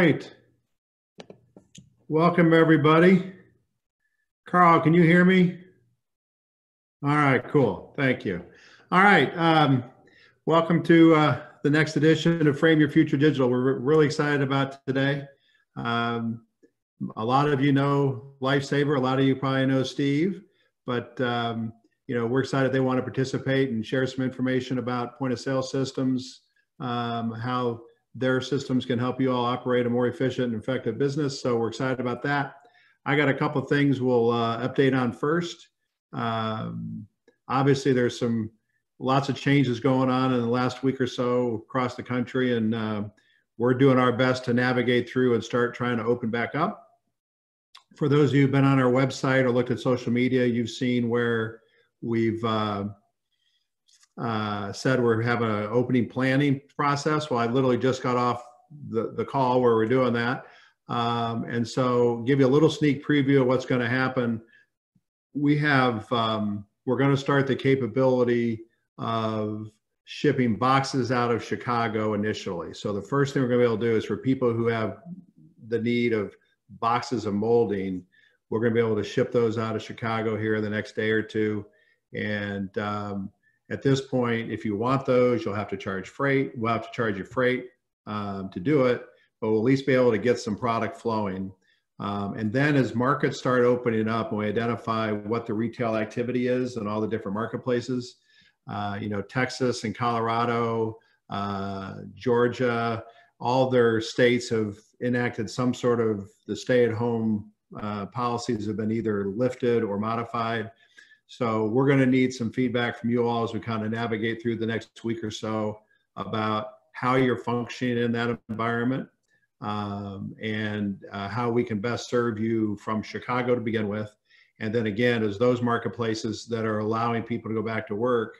right. Welcome, everybody. Carl, can you hear me? All right, cool. Thank you. All right. Um, welcome to uh, the next edition of Frame Your Future Digital. We're really excited about today. Um, a lot of you know Lifesaver. A lot of you probably know Steve, but um, you know we're excited they want to participate and share some information about point of sale systems, um, how their systems can help you all operate a more efficient and effective business. So we're excited about that. I got a couple things we'll uh, update on first. Um, obviously, there's some lots of changes going on in the last week or so across the country, and uh, we're doing our best to navigate through and start trying to open back up. For those of you who've been on our website or looked at social media, you've seen where we've uh, uh, said we're having an opening planning process. Well, I literally just got off the, the call where we're doing that. Um, and so give you a little sneak preview of what's going to happen. We have, um, we're going to start the capability of shipping boxes out of Chicago initially. So the first thing we're going to be able to do is for people who have the need of boxes of molding, we're going to be able to ship those out of Chicago here in the next day or two. And um, at this point, if you want those, you'll have to charge freight. We'll have to charge you freight um, to do it, but we'll at least be able to get some product flowing. Um, and then as markets start opening up and we identify what the retail activity is and all the different marketplaces, uh, you know, Texas and Colorado, uh, Georgia, all their states have enacted some sort of the stay at home uh, policies have been either lifted or modified. So we're going to need some feedback from you all as we kind of navigate through the next week or so about how you're functioning in that environment um, and uh, how we can best serve you from Chicago to begin with. And then again, as those marketplaces that are allowing people to go back to work,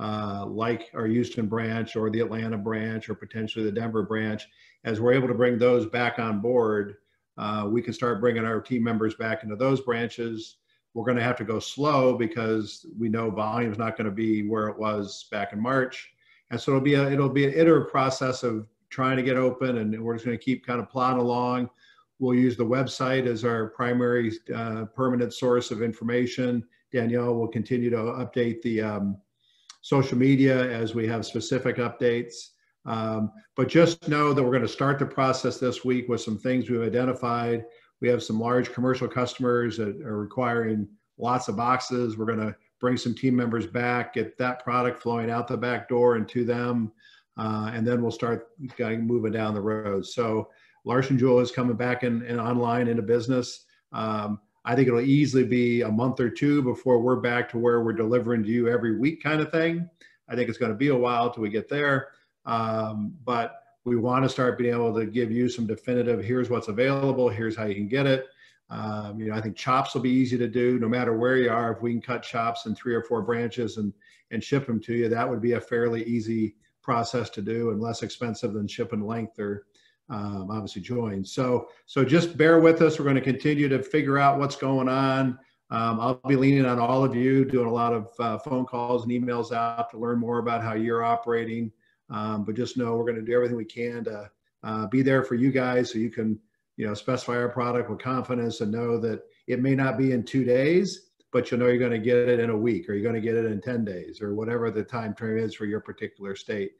uh, like our Houston branch or the Atlanta branch or potentially the Denver branch, as we're able to bring those back on board, uh, we can start bringing our team members back into those branches we're going to have to go slow because we know volume is not going to be where it was back in March. And so it'll be a, it'll be an iterative process of trying to get open and we're just going to keep kind of plodding along. We'll use the website as our primary uh, permanent source of information. Danielle will continue to update the um, social media as we have specific updates. Um, but just know that we're going to start the process this week with some things we've identified we have some large commercial customers that are requiring lots of boxes. We're going to bring some team members back, get that product flowing out the back door and to them, uh, and then we'll start moving down the road. So Larson Juhl is coming back in, in online into business. Um, I think it'll easily be a month or two before we're back to where we're delivering to you every week kind of thing. I think it's going to be a while till we get there. Um, but we want to start being able to give you some definitive here's what's available here's how you can get it. Um, you know i think chops will be easy to do. No matter where you are if we can cut chops in three or four branches and and ship them to you that would be a fairly easy process to do and less expensive than shipping length or um, obviously joins. So so just bear with us. We're going to continue to figure out what's going on. Um, I'll be leaning on all of you, doing a lot of uh, phone calls and emails out to learn more about how you're operating. Um, but just know we're going to do everything we can to uh, be there for you guys so you can, you know, specify our product with confidence and know that it may not be in two days, but you'll know you're going to get it in a week or you're going to get it in 10 days or whatever the time frame is for your particular state.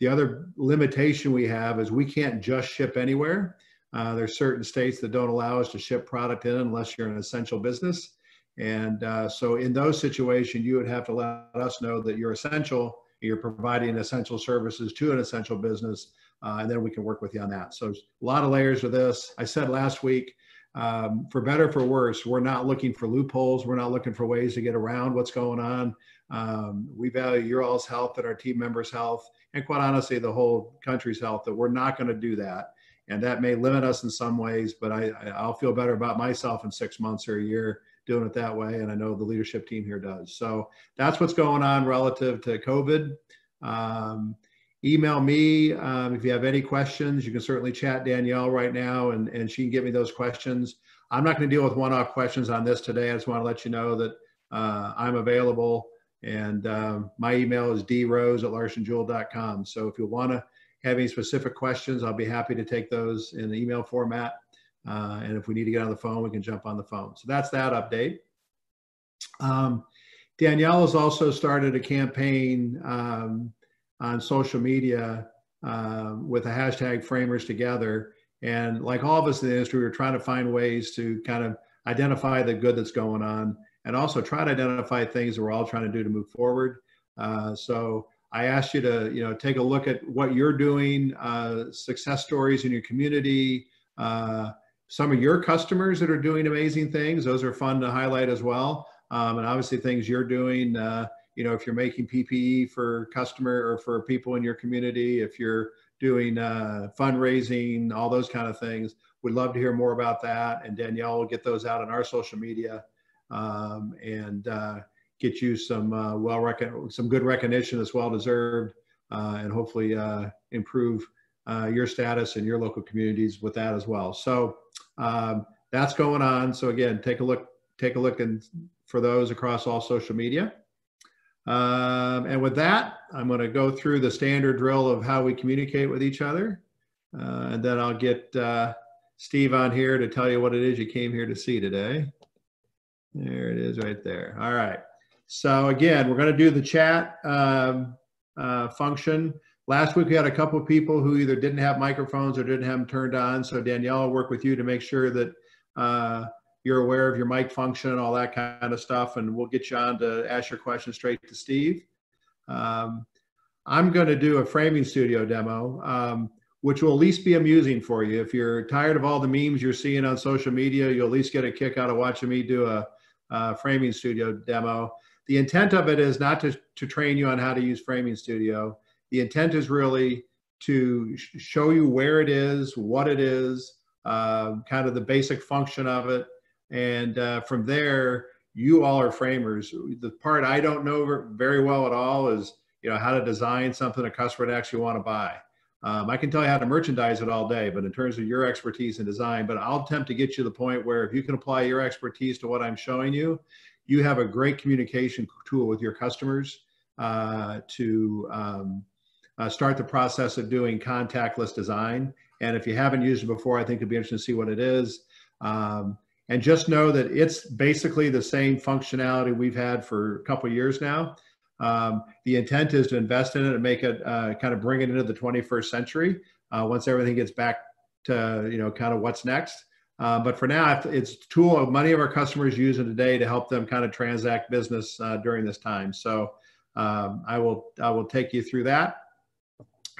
The other limitation we have is we can't just ship anywhere. Uh, there's certain states that don't allow us to ship product in unless you're an essential business. And uh, so in those situations, you would have to let us know that you're essential you're providing essential services to an essential business, uh, and then we can work with you on that. So a lot of layers of this. I said last week, um, for better for worse, we're not looking for loopholes. We're not looking for ways to get around what's going on. Um, we value your all's health and our team members' health, and quite honestly, the whole country's health. That we're not going to do that, and that may limit us in some ways. But I, I'll feel better about myself in six months or a year doing it that way. And I know the leadership team here does. So that's what's going on relative to COVID. Um, email me um, if you have any questions. You can certainly chat Danielle right now and, and she can give me those questions. I'm not going to deal with one-off questions on this today. I just want to let you know that uh, I'm available and um, my email is drose at larsonjuhl.com. So if you want to have any specific questions, I'll be happy to take those in the email format. Uh, and if we need to get on the phone, we can jump on the phone. So that's that update. Um, Danielle has also started a campaign um, on social media uh, with the hashtag Framers Together. And like all of us in the industry, we're trying to find ways to kind of identify the good that's going on and also try to identify things that we're all trying to do to move forward. Uh, so I asked you to, you know, take a look at what you're doing, uh, success stories in your community, uh, some of your customers that are doing amazing things. Those are fun to highlight as well. Um, and obviously things you're doing, uh, you know, if you're making PPE for customer or for people in your community, if you're doing uh, fundraising, all those kind of things, we'd love to hear more about that. And Danielle will get those out on our social media um, and uh, get you some uh, well some good recognition that's well deserved, uh, and hopefully uh, improve your status in your local communities with that as well. So um, that's going on. So again, take a look take a look and for those across all social media. Um, and with that, I'm going to go through the standard drill of how we communicate with each other. Uh, and then I'll get uh, Steve on here to tell you what it is you came here to see today. There it is right there. All right. So again, we're going to do the chat um, uh, function. Last week we had a couple of people who either didn't have microphones or didn't have them turned on. So Danielle will work with you to make sure that uh, you're aware of your mic function and all that kind of stuff. And we'll get you on to ask your question straight to Steve. Um, I'm going to do a framing studio demo, um, which will at least be amusing for you. If you're tired of all the memes you're seeing on social media, you'll at least get a kick out of watching me do a, a framing studio demo. The intent of it is not to, to train you on how to use framing studio. The intent is really to sh show you where it is, what it is, uh, kind of the basic function of it, and uh, from there, you all are framers. The part I don't know very well at all is, you know, how to design something a customer would actually want to buy. Um, I can tell you how to merchandise it all day, but in terms of your expertise in design, but I'll attempt to get you to the point where if you can apply your expertise to what I'm showing you, you have a great communication tool with your customers uh, to um, uh, start the process of doing contactless design. And if you haven't used it before, I think it'd be interesting to see what it is. Um, and just know that it's basically the same functionality we've had for a couple years now. Um, the intent is to invest in it and make it uh, kind of bring it into the 21st century uh, once everything gets back to you know kind of what's next. Uh, but for now, it's a tool of many of our customers it today to help them kind of transact business uh, during this time. So um, I will I will take you through that,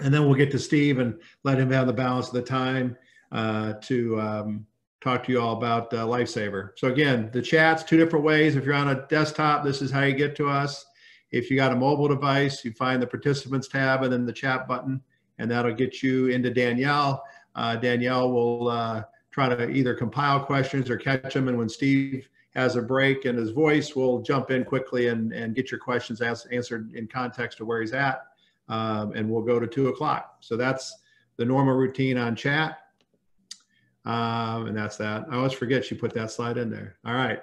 and then we'll get to Steve and let him have the balance of the time uh, to um, talk to you all about uh, Lifesaver. So again, the chat's two different ways. If you're on a desktop, this is how you get to us. If you got a mobile device, you find the participants tab and then the chat button, and that'll get you into Danielle. Uh, Danielle will uh, try to either compile questions or catch them. And when Steve has a break in his voice, we'll jump in quickly and, and get your questions as, answered in context of where he's at. Um, and we'll go to two o'clock. So that's the normal routine on chat. Um, and that's that. I always forget she put that slide in there. All right.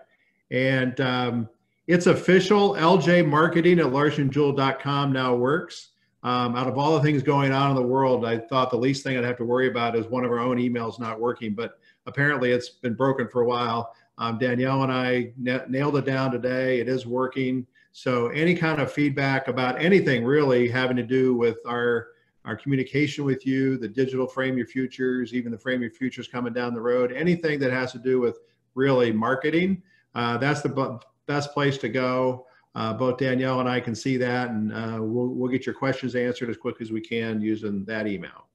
And um, it's official. LJ marketing at larsonjuhl.com now works. Um, out of all the things going on in the world, I thought the least thing I'd have to worry about is one of our own emails not working, but apparently it's been broken for a while. Um, Danielle and I nailed it down today. It is working. So any kind of feedback about anything really having to do with our our communication with you, the digital frame your futures, even the frame your futures coming down the road, anything that has to do with really marketing, uh, that's the best place to go. Uh, both Danielle and I can see that, and uh, we'll, we'll get your questions answered as quick as we can using that email.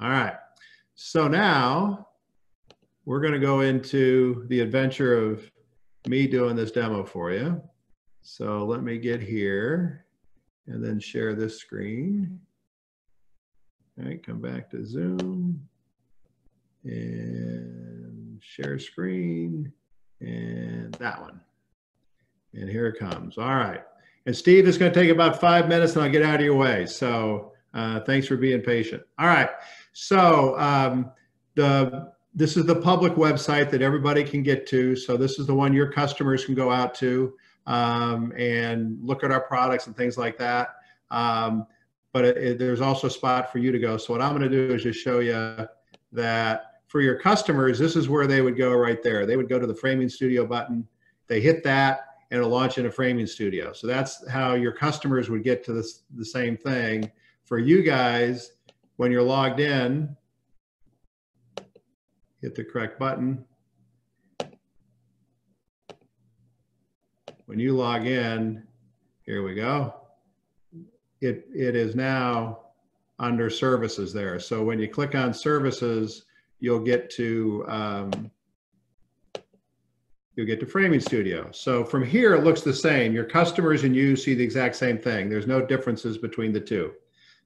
All right. So now we're going to go into the adventure of me doing this demo for you. So let me get here and then share this screen. All right, come back to Zoom and share screen and that one. And here it comes. All right. And Steve, it's going to take about five minutes and I'll get out of your way. So uh, thanks for being patient. All right. So um, the this is the public website that everybody can get to. So this is the one your customers can go out to um, and look at our products and things like that. Um, but it, it, there's also a spot for you to go. So what I'm going to do is just show you that for your customers, this is where they would go right there. They would go to the framing studio button. They hit that and it'll launch in a framing studio. So that's how your customers would get to this, the same thing. For you guys, when you're logged in, hit the correct button. When you log in, here we go. It, it is now under services there. So when you click on services, you'll get to um, you'll get to Framing Studio. So from here, it looks the same. Your customers and you see the exact same thing. There's no differences between the two.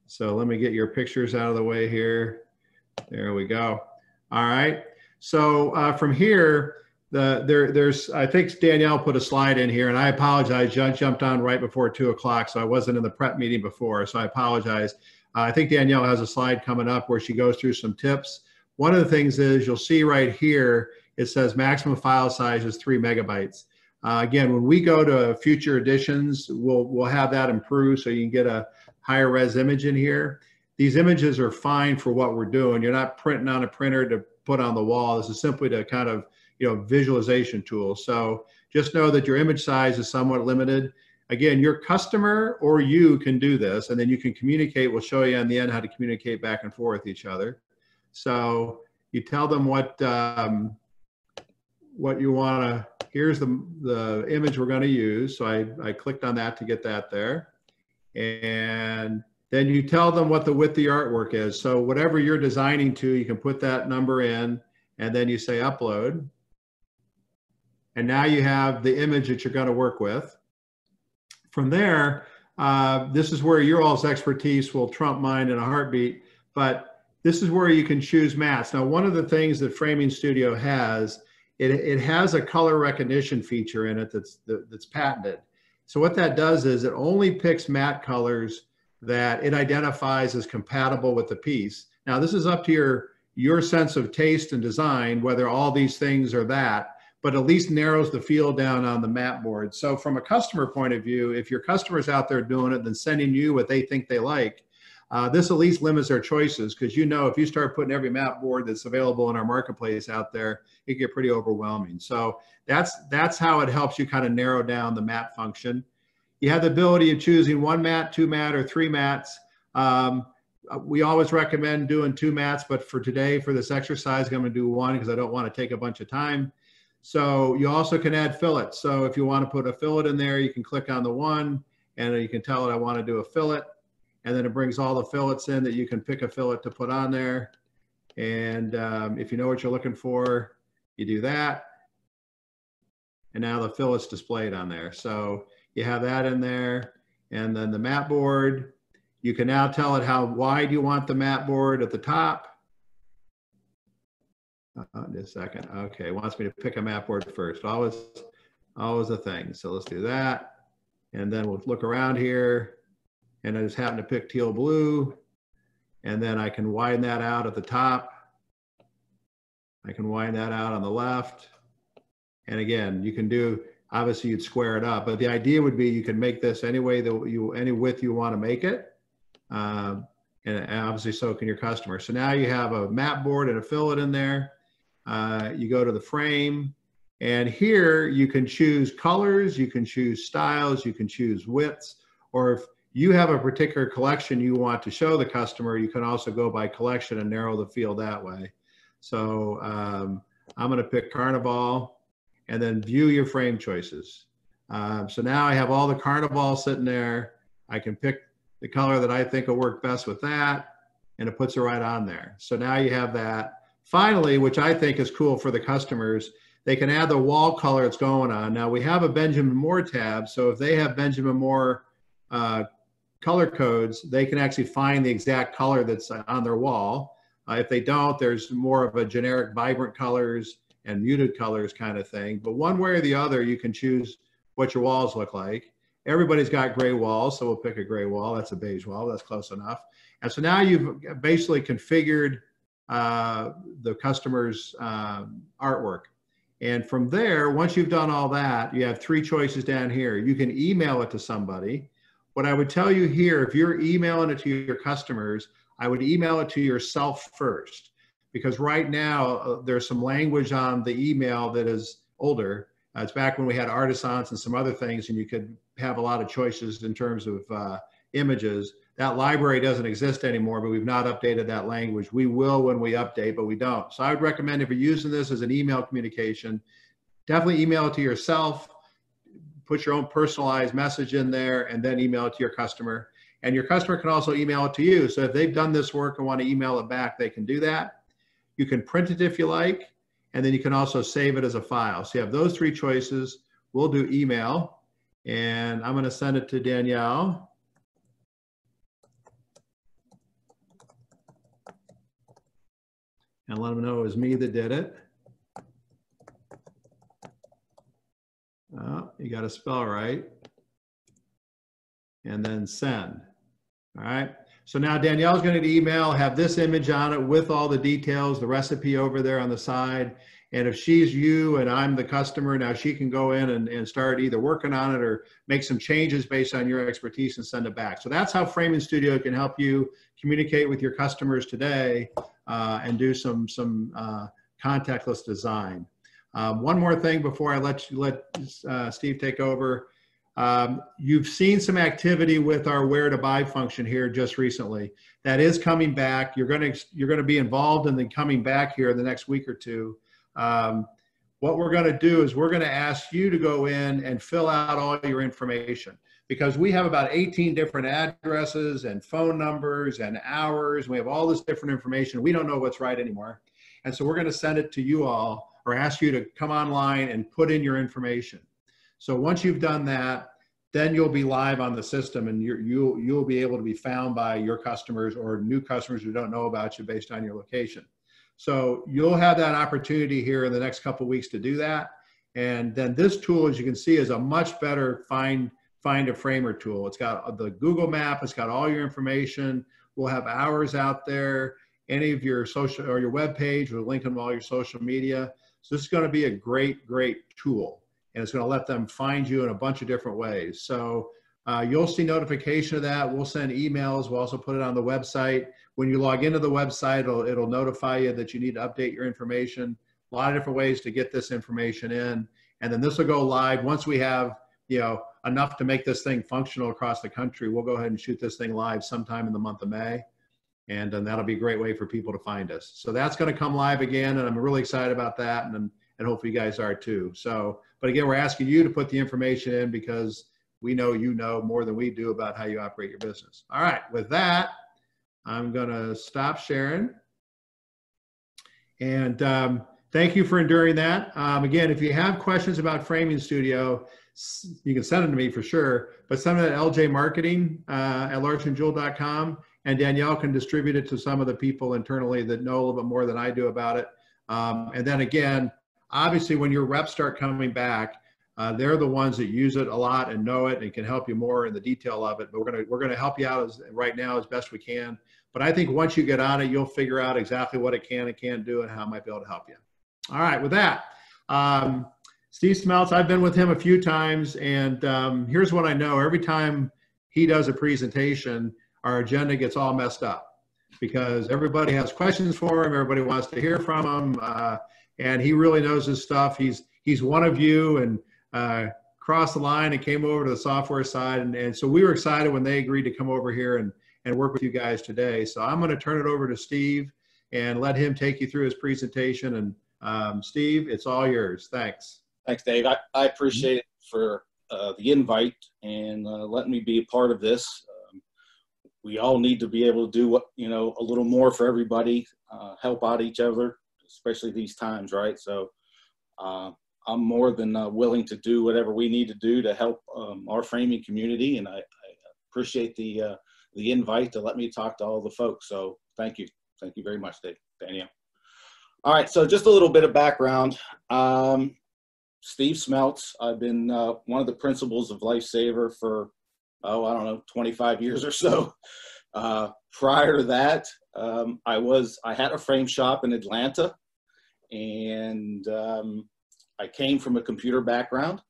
So let me get your pictures out of the way here. There we go. All right. So uh, from here, the there there's I think Danielle put a slide in here, and I apologize. I jumped on right before two o'clock, so I wasn't in the prep meeting before, so I apologize. Uh, I think Danielle has a slide coming up where she goes through some tips. One of the things is you'll see right here it says maximum file size is three megabytes. Uh, again, when we go to future editions, we'll, we'll have that improved so you can get a higher res image in here. These images are fine for what we're doing. You're not printing on a printer to put on the wall. This is simply to kind of, you know, visualization tools. So just know that your image size is somewhat limited. Again, your customer or you can do this, and then you can communicate. We'll show you in the end how to communicate back and forth with each other. So you tell them what um, what you want to, here's the, the image we're going to use. So I, I clicked on that to get that there. And then you tell them what the width of the artwork is. So whatever you're designing to, you can put that number in and then you say upload. And now you have the image that you're going to work with. From there, uh, this is where your all's expertise will trump mine in a heartbeat, but this is where you can choose mats. Now, one of the things that Framing Studio has it, it has a color recognition feature in it that's, that's patented. So what that does is it only picks matte colors that it identifies as compatible with the piece. Now this is up to your, your sense of taste and design, whether all these things are that, but at least narrows the field down on the mat board. So from a customer point of view, if your customer's out there doing it, then sending you what they think they like, uh, this at least limits their choices because you know if you start putting every mat board that's available in our marketplace out there, it get pretty overwhelming. So that's that's how it helps you kind of narrow down the map function. You have the ability of choosing one mat, two mat, or three mats. Um, uh, we always recommend doing two mats, but for today, for this exercise, I'm going to do one because I don't want to take a bunch of time. So you also can add fillets. So if you want to put a fillet in there, you can click on the one and you can tell it I want to do a fillet and then it brings all the fillets in that you can pick a fillet to put on there. And um, if you know what you're looking for, you do that. And now the fillet's displayed on there. So you have that in there. And then the mat board, you can now tell it how wide you want the mat board at the top. Uh, just a second. Okay, wants me to pick a mat board first. Always, always a thing. So let's do that. And then we'll look around here and I just happen to pick teal blue. And then I can widen that out at the top. I can widen that out on the left. And again, you can do, obviously you'd square it up, but the idea would be you can make this any way that you, any width you want to make it. Um, and obviously so can your customer. So now you have a mat board and a fillet in there. Uh, you go to the frame and here you can choose colors, you can choose styles, you can choose widths, or if you have a particular collection you want to show the customer, you can also go by collection and narrow the field that way. So um, I'm going to pick Carnival and then view your frame choices. Um, so now I have all the Carnival sitting there. I can pick the color that I think will work best with that and it puts it right on there. So now you have that. Finally, which I think is cool for the customers, they can add the wall color it's going on. Now we have a Benjamin Moore tab. So if they have Benjamin Moore uh, color codes, they can actually find the exact color that's on their wall. Uh, if they don't, there's more of a generic vibrant colors and muted colors kind of thing. But one way or the other, you can choose what your walls look like. Everybody's got gray walls, so we'll pick a gray wall. That's a beige wall. That's close enough. And so now you've basically configured the customer's um, artwork. And from there, once you've done all that, you have three choices down here. You can email it to somebody, what I would tell you here, if you're emailing it to your customers, I would email it to yourself first because right now uh, there's some language on the email that is older. Uh, it's back when we had artisans and some other things, and you could have a lot of choices in terms of uh, images. That library doesn't exist anymore, but we've not updated that language. We will when we update, but we don't. So I would recommend if you're using this as an email communication, definitely email it to yourself, put your own personalized message in there, and then email it to your customer. And your customer can also email it to you. So if they've done this work and want to email it back, they can do that. You can print it if you like, and then you can also save it as a file. So you have those three choices. We'll do email, and I'm going to send it to Danielle. And let them know it was me that did it. Oh, you got to spell right. And then send. All right. So now Danielle's going to email, have this image on it with all the details, the recipe over there on the side. And if she's you and I'm the customer, now she can go in and, and start either working on it or make some changes based on your expertise and send it back. So that's how Framing Studio can help you communicate with your customers today uh, and do some, some uh, contactless design. Um, one more thing before I let you let uh, Steve take over. Um, you've seen some activity with our where to buy function here just recently. That is coming back. You're going to you're going to be involved in the coming back here in the next week or two. Um, what we're going to do is we're going to ask you to go in and fill out all your information because we have about 18 different addresses and phone numbers and hours. We have all this different information. We don't know what's right anymore. And so we're going to send it to you all or ask you to come online and put in your information. So once you've done that, then you'll be live on the system and you you'll, you'll be able to be found by your customers or new customers who don't know about you based on your location. So you'll have that opportunity here in the next couple weeks to do that. And then this tool, as you can see, is a much better find find a framer tool. It's got the Google map, it's got all your information. We'll have hours out there, any of your social or your web page, we'll link them all your social media. So this is going to be a great, great tool, and it's going to let them find you in a bunch of different ways. So uh, you'll see notification of that. We'll send emails. We'll also put it on the website. When you log into the website, it'll, it'll notify you that you need to update your information. A lot of different ways to get this information in. And then this will go live once we have, you know, enough to make this thing functional across the country. We'll go ahead and shoot this thing live sometime in the month of May and, and that'll be a great way for people to find us. So that's going to come live again, and I'm really excited about that, and and hopefully you guys are too. So, but again, we're asking you to put the information in because we know you know more than we do about how you operate your business. All right, with that, I'm going to stop sharing, and um, thank you for enduring that. Um, again, if you have questions about Framing Studio, you can send them to me for sure, but send them at ljmarketing uh, at larsonjuhl.com and Danielle can distribute it to some of the people internally that know a little bit more than I do about it. Um, and then again, obviously, when your reps start coming back, uh, they're the ones that use it a lot and know it and can help you more in the detail of it. But we're gonna we're gonna help you out as right now as best we can. But I think once you get on it, you'll figure out exactly what it can and can't do and how it might be able to help you. All right, with that, um, Steve Smeltz, I've been with him a few times, and um, here's what I know: every time he does a presentation, our agenda gets all messed up because everybody has questions for him. Everybody wants to hear from him. Uh, and he really knows his stuff. He's, he's one of you and uh, crossed the line and came over to the software side. And, and so we were excited when they agreed to come over here and, and work with you guys today. So I'm going to turn it over to Steve and let him take you through his presentation. And um, Steve, it's all yours. Thanks. Thanks, Dave. I, I appreciate it for uh, the invite and uh, letting me be a part of this we all need to be able to do what you know a little more for everybody, uh, help out each other, especially these times, right? So uh, I'm more than uh, willing to do whatever we need to do to help um, our framing community, and I, I appreciate the uh, the invite to let me talk to all the folks. So thank you, thank you very much, Dave, Daniel. All right, so just a little bit of background. Um, Steve Smeltz. I've been uh, one of the principals of Lifesaver for oh, I don't know, 25 years or so. Uh, prior to that, um, I was I had a frame shop in Atlanta, and um, I came from a computer background.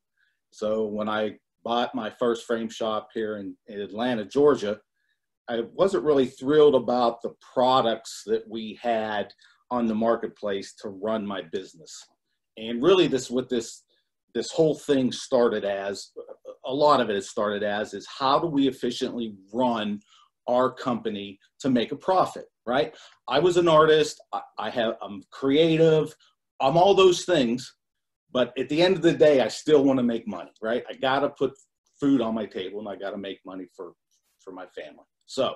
So when I bought my first frame shop here in, in Atlanta, Georgia, I wasn't really thrilled about the products that we had on the marketplace to run my business. And really this what this this whole thing started as a lot of it has started as is how do we efficiently run our company to make a profit, right? I was an artist, I, I have I'm creative, I'm all those things, but at the end of the day I still want to make money, right? I got to put food on my table and I got to make money for for my family. So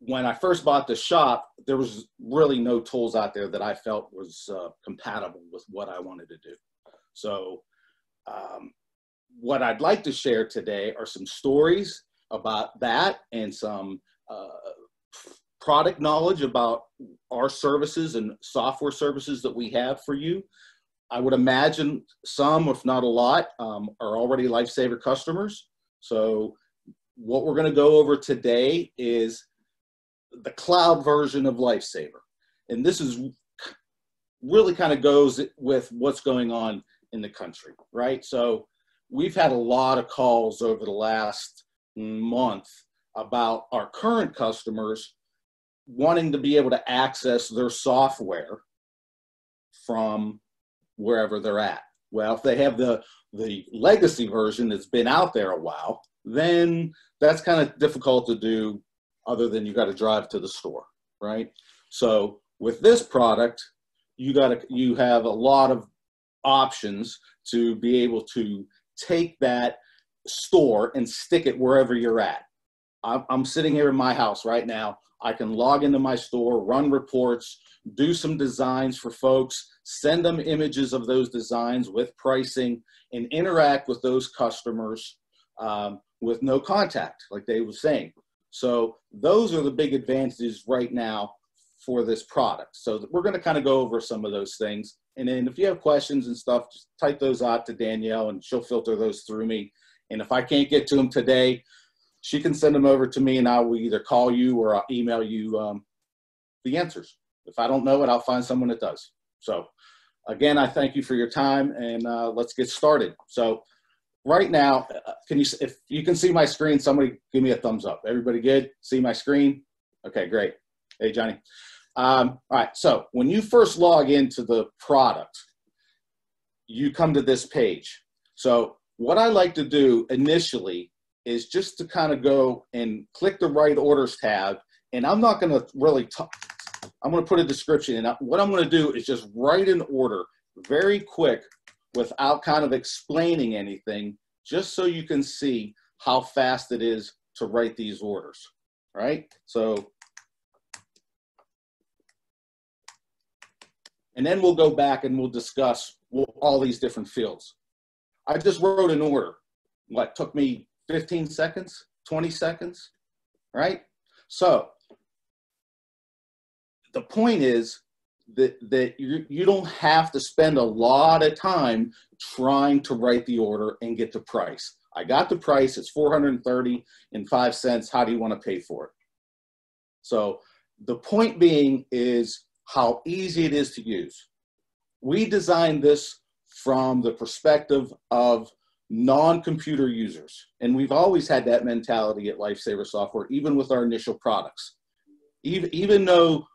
when I first bought the shop, there was really no tools out there that I felt was uh, compatible with what I wanted to do. So um, what I'd like to share today are some stories about that and some uh, product knowledge about our services and software services that we have for you. I would imagine some, if not a lot, um, are already Lifesaver customers. So what we're going to go over today is the cloud version of Lifesaver. And this is really kind of goes with what's going on in the country, right? So we've had a lot of calls over the last month about our current customers wanting to be able to access their software from wherever they're at. Well, if they have the the legacy version that's been out there a while, then that's kind of difficult to do other than you got to drive to the store, right? So with this product, you got to you have a lot of options to be able to take that store and stick it wherever you're at. I'm, I'm sitting here in my house right now. I can log into my store, run reports, do some designs for folks, send them images of those designs with pricing, and interact with those customers um, with no contact, like they were saying. So those are the big advantages right now for this product. So we're going to kind of go over some of those things. And then if you have questions and stuff, just type those out to Danielle and she'll filter those through me. And if I can't get to them today, she can send them over to me and I will either call you or I'll email you um, the answers. If I don't know it, I'll find someone that does. So again, I thank you for your time and uh, let's get started. So right now, can you, if you can see my screen, somebody give me a thumbs up. Everybody good? See my screen? Okay, great. Hey, Johnny. Um, all right, so when you first log into the product, you come to this page. So what I like to do initially is just to kind of go and click the right orders tab. And I'm not going to really talk, I'm going to put a description in. What I'm going to do is just write an order very quick without kind of explaining anything, just so you can see how fast it is to write these orders, right? So, and then we'll go back and we'll discuss all these different fields. I just wrote an order. What took me 15 seconds, 20 seconds, right? So the point is that, that you, you don't have to spend a lot of time trying to write the order and get the price. I got the price, it's 430 and five cents. How do you want to pay for it? So the point being is how easy it is to use. We designed this from the perspective of non-computer users. And we've always had that mentality at Lifesaver Software, even with our initial products. Even, even though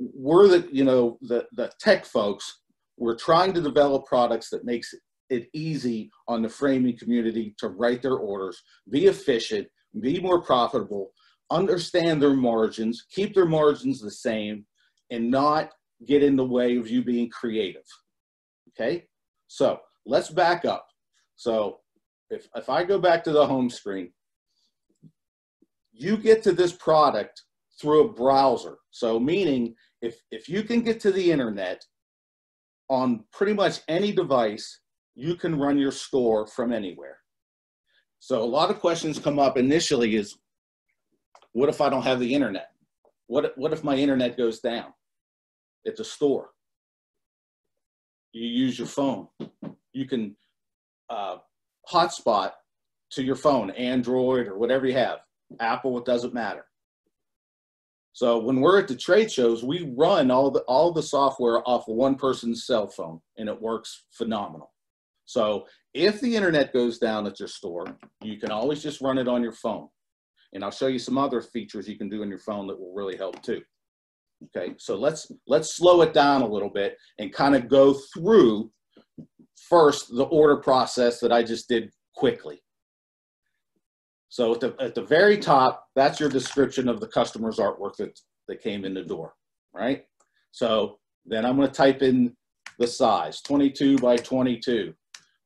we're the you know the the tech folks we're trying to develop products that makes it easy on the framing community to write their orders be efficient be more profitable understand their margins keep their margins the same and not get in the way of you being creative. Okay? So let's back up. So if, if i go back to the home screen you get to this product through a browser. So meaning if if you can get to the internet on pretty much any device, you can run your store from anywhere. So a lot of questions come up initially is, what if I don't have the internet? What, what if my internet goes down? It's a store. You use your phone. You can uh, hotspot to your phone, Android or whatever you have. Apple, it doesn't matter. So when we're at the trade shows, we run all the all the software off of one person's cell phone, and it works phenomenal. So if the internet goes down at your store, you can always just run it on your phone. And I'll show you some other features you can do on your phone that will really help too. Okay, so let's let's slow it down a little bit and kind of go through first the order process that I just did quickly. So at the, at the very top, that's your description of the customer's artwork that, that came in the door, right? So then I'm gonna type in the size, 22 by 22.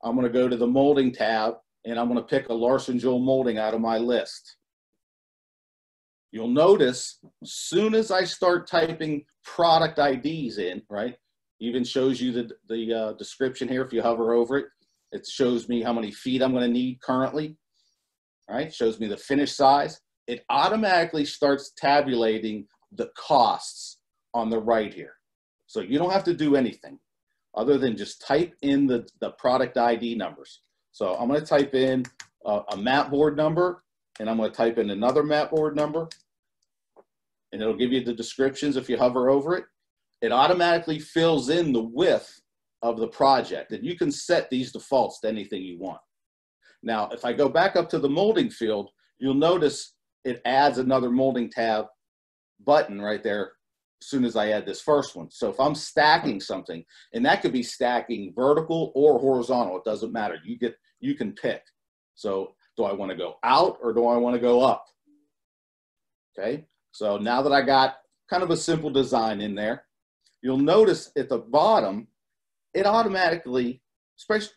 I'm gonna go to the molding tab and I'm gonna pick a Larson Juhl molding out of my list. You'll notice as soon as I start typing product IDs in, right? Even shows you the, the uh, description here if you hover over it. It shows me how many feet I'm gonna need currently, right? Shows me the finish size. It automatically starts tabulating the costs on the right here. So you don't have to do anything other than just type in the, the product ID numbers. So I'm gonna type in a, a mat board number and I'm gonna type in another mat board number and it'll give you the descriptions if you hover over it. It automatically fills in the width of the project and you can set these defaults to anything you want. Now, if I go back up to the molding field, you'll notice it adds another molding tab button right there as soon as I add this first one. So if I'm stacking something, and that could be stacking vertical or horizontal, it doesn't matter. You get you can pick. So do I want to go out or do I want to go up? Okay, so now that I got kind of a simple design in there, you'll notice at the bottom, it automatically, especially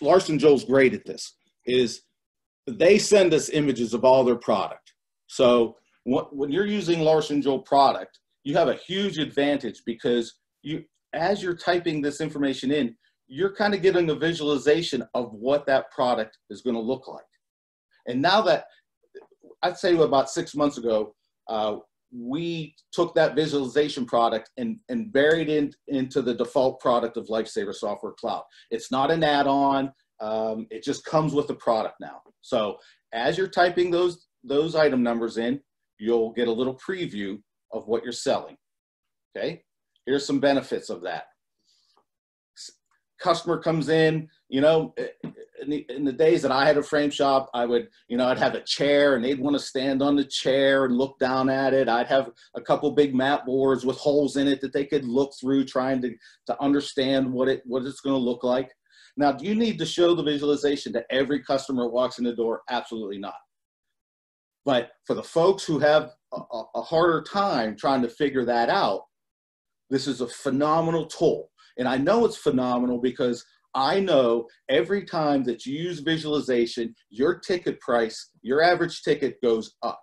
Larson Juhl's great at this, is they send us images of all their product. So when you're using Larson Juhl product, you have a huge advantage because you, as you're typing this information in, you're kind of getting a visualization of what that product is going to look like. And now that I'd say about six months ago, uh, we took that visualization product and, and buried it in, into the default product of Lifesaver Software Cloud. It's not an add-on. Um, it just comes with the product now. So as you're typing those, those item numbers in, you'll get a little preview of what you're selling. Okay, here's some benefits of that. Customer comes in, you know, in the, in the, days that I had a frame shop, I would, you know, I'd have a chair and they'd want to stand on the chair and look down at it. I'd have a couple big mat boards with holes in it that they could look through trying to, to understand what it, what it's going to look like. Now, do you need to show the visualization to every customer who walks in the door? Absolutely not. But for the folks who have a, a harder time trying to figure that out, this is a phenomenal tool. And I know it's phenomenal because I know every time that you use visualization, your ticket price, your average ticket goes up.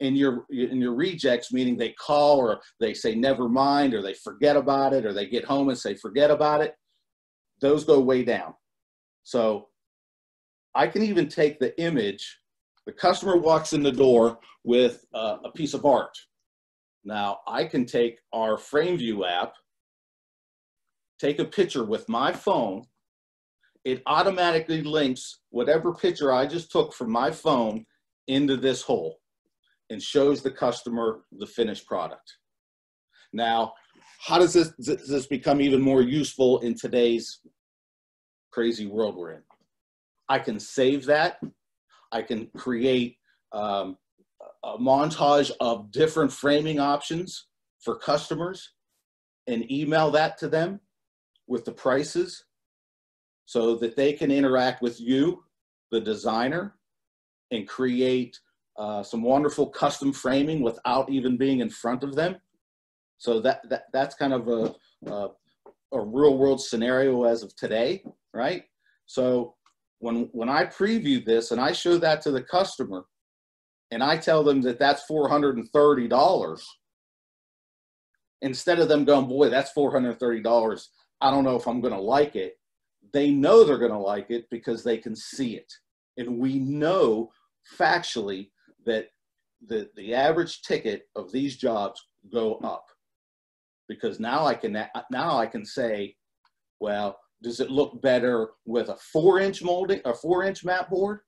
And your in your rejects, meaning they call or they say never mind, or they forget about it, or they get home and say forget about it, those go way down. So I can even take the image the customer walks in the door with uh, a piece of art. Now I can take our FrameView app, take a picture with my phone. It automatically links whatever picture I just took from my phone into this hole and shows the customer the finished product. Now, how does this, does this become even more useful in today's crazy world we're in? I can save that I can create um, a montage of different framing options for customers and email that to them with the prices so that they can interact with you, the designer, and create uh, some wonderful custom framing without even being in front of them. So that, that that's kind of a, a, a real world scenario as of today, right? So when when I preview this and I show that to the customer, and I tell them that that's four hundred and thirty dollars, instead of them going, "Boy, that's four hundred and thirty dollars. I don't know if I'm going to like it." They know they're going to like it because they can see it, and we know factually that the the average ticket of these jobs go up because now I can now I can say, well, does it look better with a four inch molding, a four inch mat board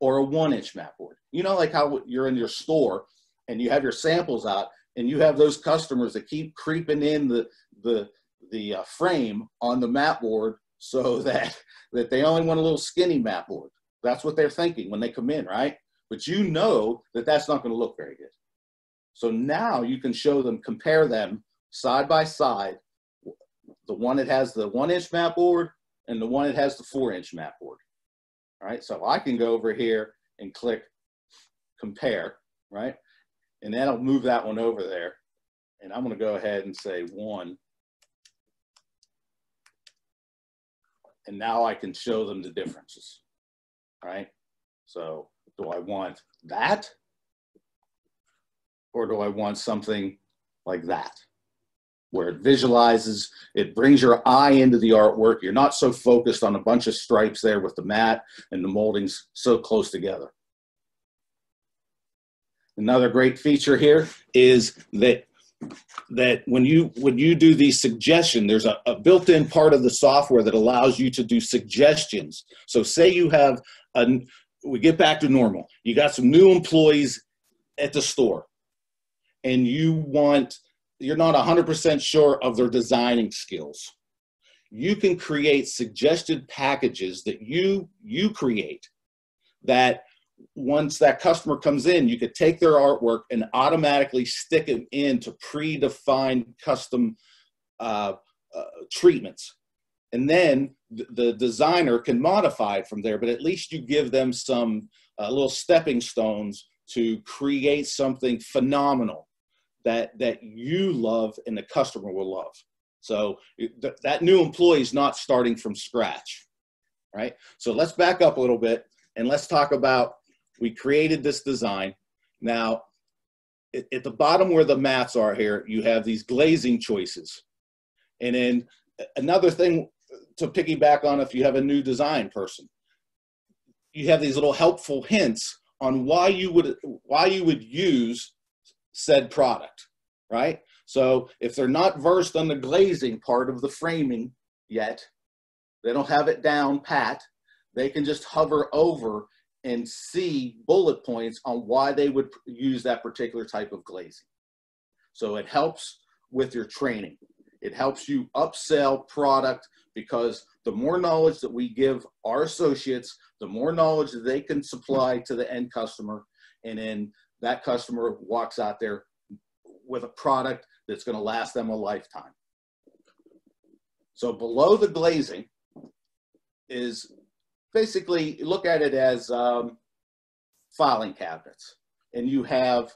or a one inch mat board? You know, like how you're in your store and you have your samples out and you have those customers that keep creeping in the, the, the uh, frame on the mat board so that that they only want a little skinny mat board. That's what they're thinking when they come in, right? But you know that that's not going to look very good. So now you can show them, compare them side by side, the one that has the one inch mat board and the one that has the four inch mat board. All right, so I can go over here and click compare, right? And then I'll move that one over there. And I'm gonna go ahead and say one. And now I can show them the differences, right? So do I want that? Or do I want something like that? Where it visualizes, it brings your eye into the artwork. You're not so focused on a bunch of stripes there with the mat and the moldings so close together. Another great feature here is that that when you when you do the suggestion, there's a, a built-in part of the software that allows you to do suggestions. So say you have a we get back to normal. You got some new employees at the store and you want you're not 100% sure of their designing skills. You can create suggested packages that you you create that once that customer comes in, you could take their artwork and automatically stick it into predefined custom uh, uh, treatments. And then th- the designer can modify it from there, but at least you give them some uh, little stepping stones to create something phenomenal that, that you love and the customer will love. So th- that new employee is not starting from scratch, right? So let's back up a little bit and let's talk about we created this design. Now, at, at the bottom where the mats are here, you have these glazing choices. And then another thing to piggyback on if you have a new design person, you have these little helpful hints on why you would why you would use said product, right? So if they're not versed on the glazing part of the framing yet, they don't have it down pat, they can just hover over and see bullet points on why they would use that particular type of glazing. So it helps with your training. It helps you upsell product because the more knowledge that we give our associates, the more knowledge that they can supply to the end customer. And then that customer walks out there with a product that's going to last them a lifetime. So below the glazing is basically look at it as um, filing cabinets. And you have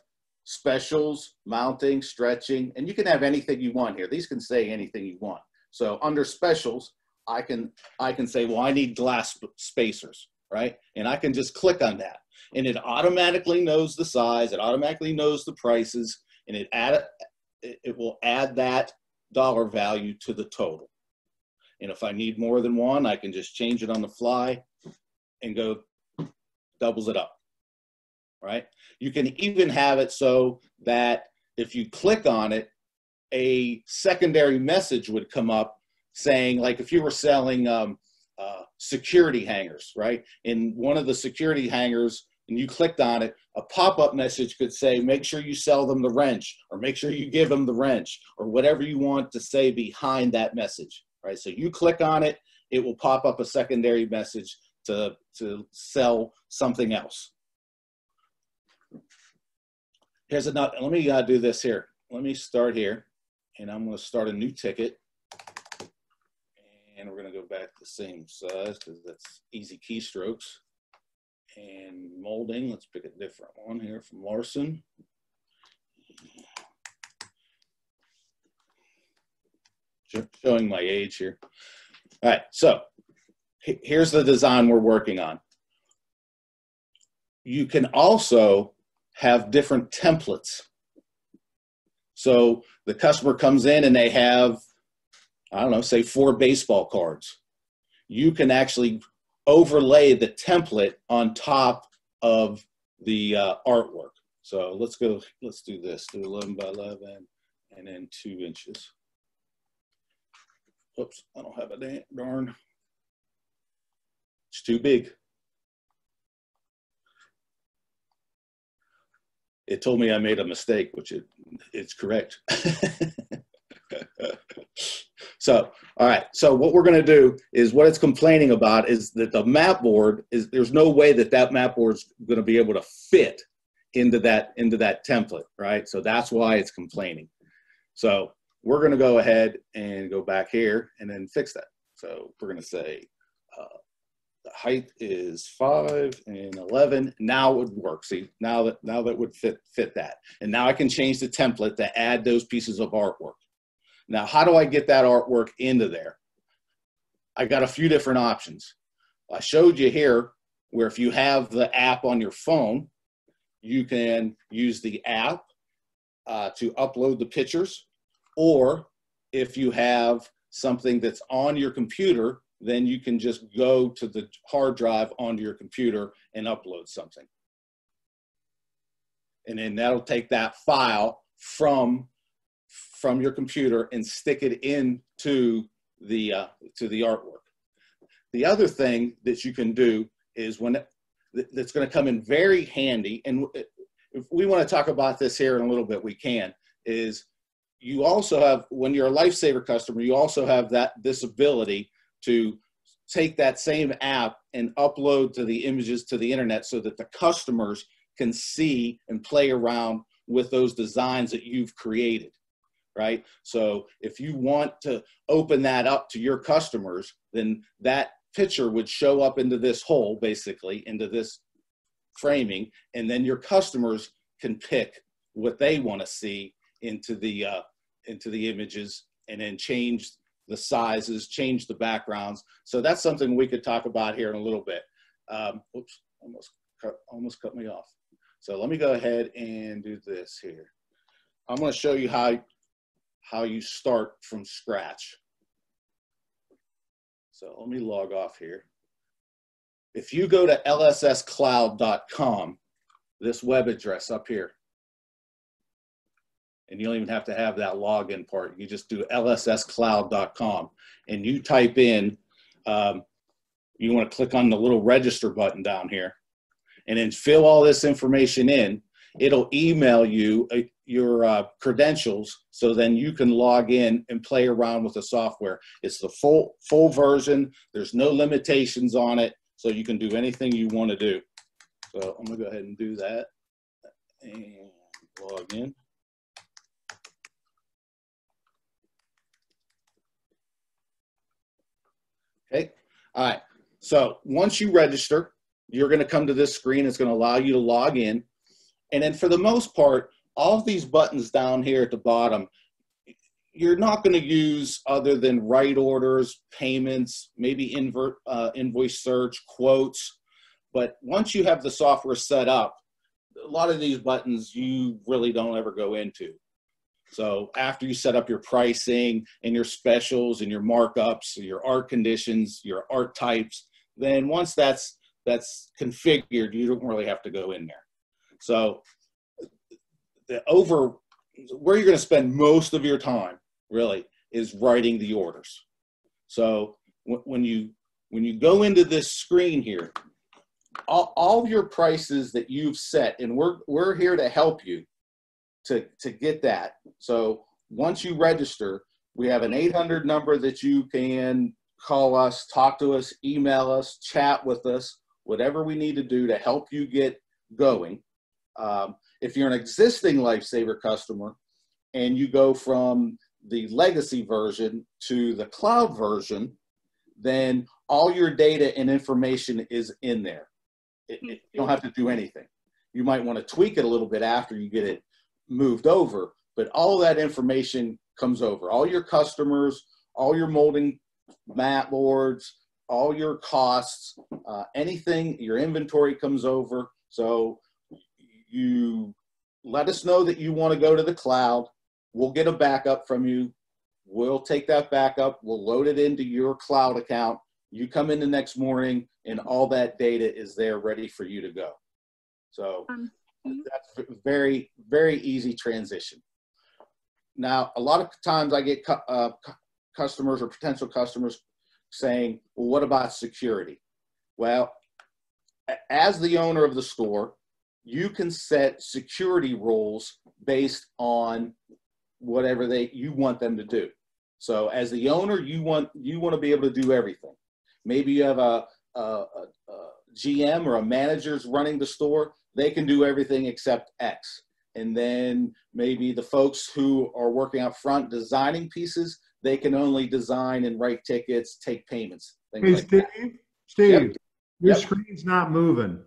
specials, mounting, stretching, and you can have anything you want here. These can say anything you want. So under specials, I can I can say, well, I need glass spacers, right? And I can just click on that, and it automatically knows the size, it automatically knows the prices, and it add it will add that dollar value to the total. And if I need more than one, I can just change it on the fly and go doubles it up, right? You can even have it so that if you click on it, a secondary message would come up saying, like if you were selling um, uh, security hangers, right? In one of the security hangers, and you clicked on it, a pop-up message could say, make sure you sell them the wrench, or make sure you give them the wrench, or whatever you want to say behind that message right? So you click on it, it will pop up a secondary message to, to sell something else. Here's another, let me uh, do this here. Let me start here and I'm gonna start a new ticket. And we're gonna go back to the same size because that's easy keystrokes. And molding, let's pick a different one here from Larson. showing my age here. All right, so here's the design we're working on. You can also have different templates. So the customer comes in and they have, I don't know, say four baseball cards. You can actually overlay the template on top of the uh, artwork. So let's go, let's do this, do 11 by 11 and then two inches. Oops, I don't have a darn. It's too big. It told me I made a mistake, which it, it's correct. So, all right. So what we're going to do is what it's complaining about is that the mat board is there's no way that that mat board is going to be able to fit into that into that template, right? So that's why it's complaining. So we're going to go ahead and go back here and then fix that. So we're going to say uh, the height is five and 11. Now it would work. See, now that now that would fit fit that. And now I can change the template to add those pieces of artwork. Now, how do I get that artwork into there? I got a few different options. I showed you here where if you have the app on your phone, you can use the app uh, to upload the pictures, or if you have something that's on your computer, then you can just go to the hard drive onto your computer and upload something. And then that'll take that file from from your computer and stick it into the uh, to the artwork. The other thing that you can do is when that's going to come in very handy, and if we want to talk about this here in a little bit, we can. Is you also have when you're a lifesaver customer, you also have that this ability to take that same app and upload to the images to the internet so that the customers can see and play around with those designs that you've created right? So if you want to open that up to your customers, then that picture would show up into this hole, basically, into this framing, and then your customers can pick what they want to see into the uh, into the images, and then change the sizes, change the backgrounds. So that's something we could talk about here in a little bit. Um, oops, almost cut, almost cut me off. So let me go ahead and do this here. I'm going to show you how how you start from scratch. So let me log off here. If you go to lsscloud.com, this web address up here, and you don't even have to have that login part. You just do lsscloud.com and you type in, um, you want to click on the little register button down here and then fill all this information in. It'll email you a, your uh, credentials so then you can log in and play around with the software. It's the full full version. There's no limitations on it, so you can do anything you want to do. So I'm gonna go ahead and do that and log in. Okay, all right. So once you register, you're gonna come to this screen. It's gonna allow you to log in. And then for the most part, all these buttons down here at the bottom, you're not going to use other than write orders, payments, maybe invert, uh, invoice search, quotes. But once you have the software set up, a lot of these buttons you really don't ever go into. So after you set up your pricing and your specials and your markups, your art conditions, your art types, then once that's that's configured, you don't really have to go in there. So the over where you're going to spend most of your time really is writing the orders. So when you when you go into this screen here, all, all your prices that you've set, and we're we're here to help you to to get that. So once you register, we have an 800 number that you can call us, talk to us, email us, chat with us, whatever we need to do to help you get going. Um, if you're an existing Lifesaver customer and you go from the legacy version to the cloud version, then all your data and information is in there. It, it, you don't have to do anything. You might want to tweak it a little bit after you get it moved over, but all that information comes over. All your customers, all your molding mat boards, all your costs, uh, anything, your inventory comes over. So you let us know that you want to go to the cloud. We'll get a backup from you. We'll take that backup. We'll load it into your cloud account. You come in the next morning, and all that data is there ready for you to go. So um, that's very, very easy transition. Now, a lot of times I get cu uh, customers or potential customers saying, well, what about security? Well, as the owner of the store, you can set security rules based on whatever they you want them to do. So as the owner, you want you want to be able to do everything. Maybe you have a, a, a, a GM or a manager's running the store. They can do everything except X. And then maybe the folks who are working out front designing pieces, they can only design and write tickets, take payments. Hey, like Steve, that. Steve, Yep. your Yep. screen's not moving.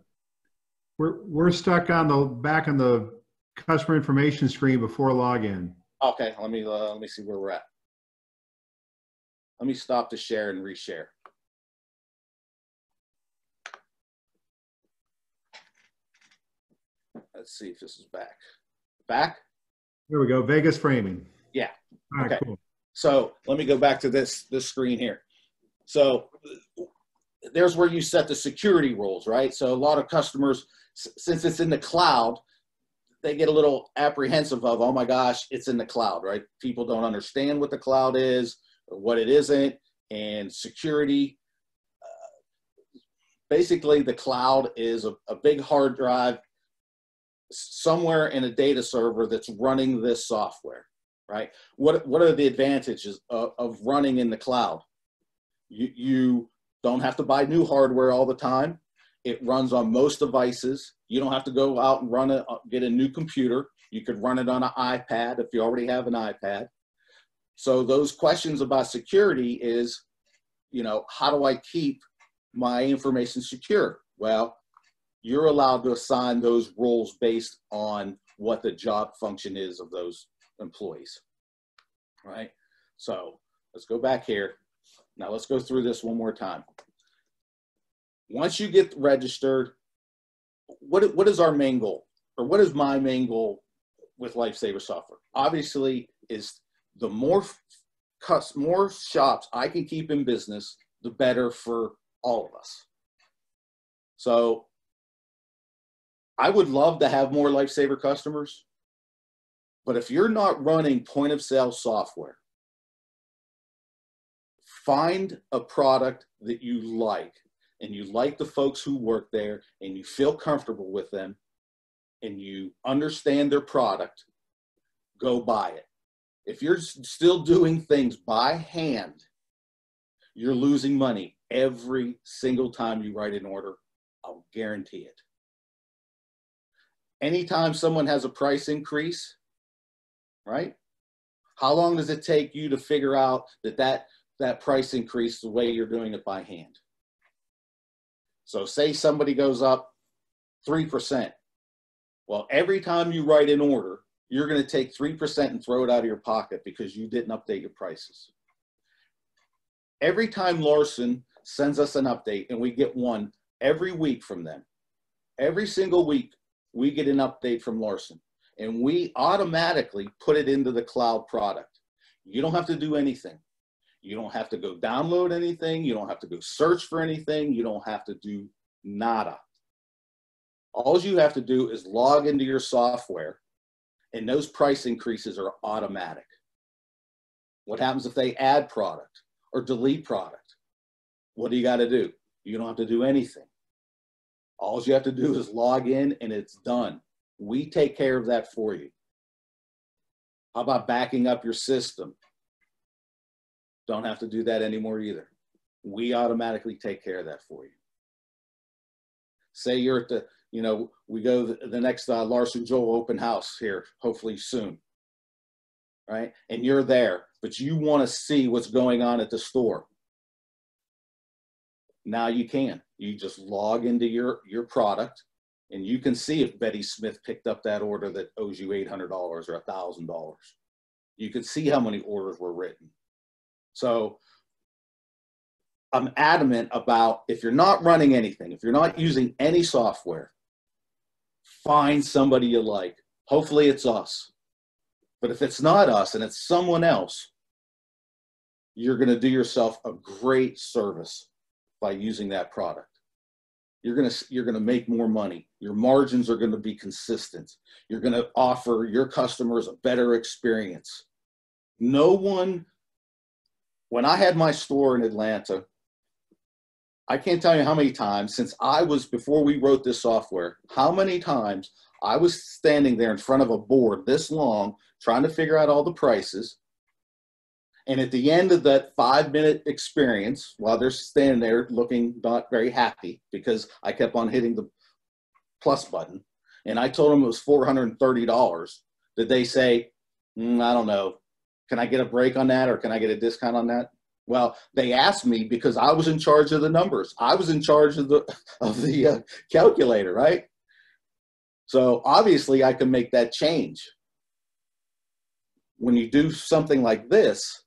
We're, we're stuck on the, back on the customer information screen before login. Okay, let me uh, let me see where we're at. Let me stop the share and reshare. Let's see if this is back. Back? Here we go, Vegas framing. Yeah. All right, Okay. cool. So let me go back to this this screen here. So there's where you set the security rules, right? So a lot of customers, since it's in the cloud, they get a little apprehensive of, oh my gosh, it's in the cloud, right? People don't understand what the cloud is what it isn't, and security. uh, Basically, the cloud is a, a big hard drive somewhere in a data server that's running this software right? What what are the advantages of, of running in the cloud? You you don't have to buy new hardware all the time. It runs on most devices. You don't have to go out and run a uh, get a new computer. You could run it on an iPad if you already have an iPad. So those questions about security is, you know, how do I keep my information secure? Well, you're allowed to assign those roles based on what the job function is of those employees. Right? So let's go back here. Now let's go through this one more time. Once you get registered, what, what is our main goal? Or what is my main goal with Lifesaver software? Obviously, is the more cus- more shops I can keep in business, the better for all of us. So I would love to have more Lifesaver customers. But if you're not running point of sale software, find a product that you like and you like the folks who work there and you feel comfortable with them and you understand their product, go buy it. If you're still doing things by hand, you're losing money every single time you write an order. I'll guarantee it. Anytime someone has a price increase, right? How long does it take you to figure out that that, that price increase the way you're doing it by hand? So say somebody goes up 3%. Well, every time you write an order, you're going to take 3% and throw it out of your pocket because you didn't update your prices. Every time Larson sends us an update, and we get one every week from them, every single week, we get an update from Larson and we automatically put it into the cloud product. You don't have to do anything. You don't have to go download anything. You don't have to go search for anything. You don't have to do nada. All you have to do is log into your software, and those price increases are automatic. What happens if they add product or delete product? What do you got to do? You don't have to do anything. All you have to do is log in, and it's done. We take care of that for you. How about backing up your system? Don't have to do that anymore either. We automatically take care of that for you. Say you're at the, you know, we go the, the next uh, Larson Juhl open house here, hopefully soon, right? And you're there, but you want to see what's going on at the store. Now you can. You just log into your your product, and you can see if Betty Smith picked up that order that owes you $800 or a $1,000. You can see how many orders were written. So I'm adamant about if you're not running anything, if you're not using any software, find somebody you like. Hopefully it's us. But if it's not us and it's someone else, you're going to do yourself a great service by using that product you're going to you're going to make more money your margins are going to be consistent you're going to offer your customers a better experience no one when i had my store in atlanta i can't tell you how many times since i was before we wrote this software how many times i was standing there in front of a board this long trying to figure out all the prices. And at the end of that five minute experience, while they're standing there looking not very happy because I kept on hitting the plus button and I told them it was $430, did they say, mm, I don't know, can I get a break on that or can I get a discount on that? Well, they asked me because I was in charge of the numbers. I was in charge of the of the uh, calculator, right? So obviously I can make that change. When you do something like this,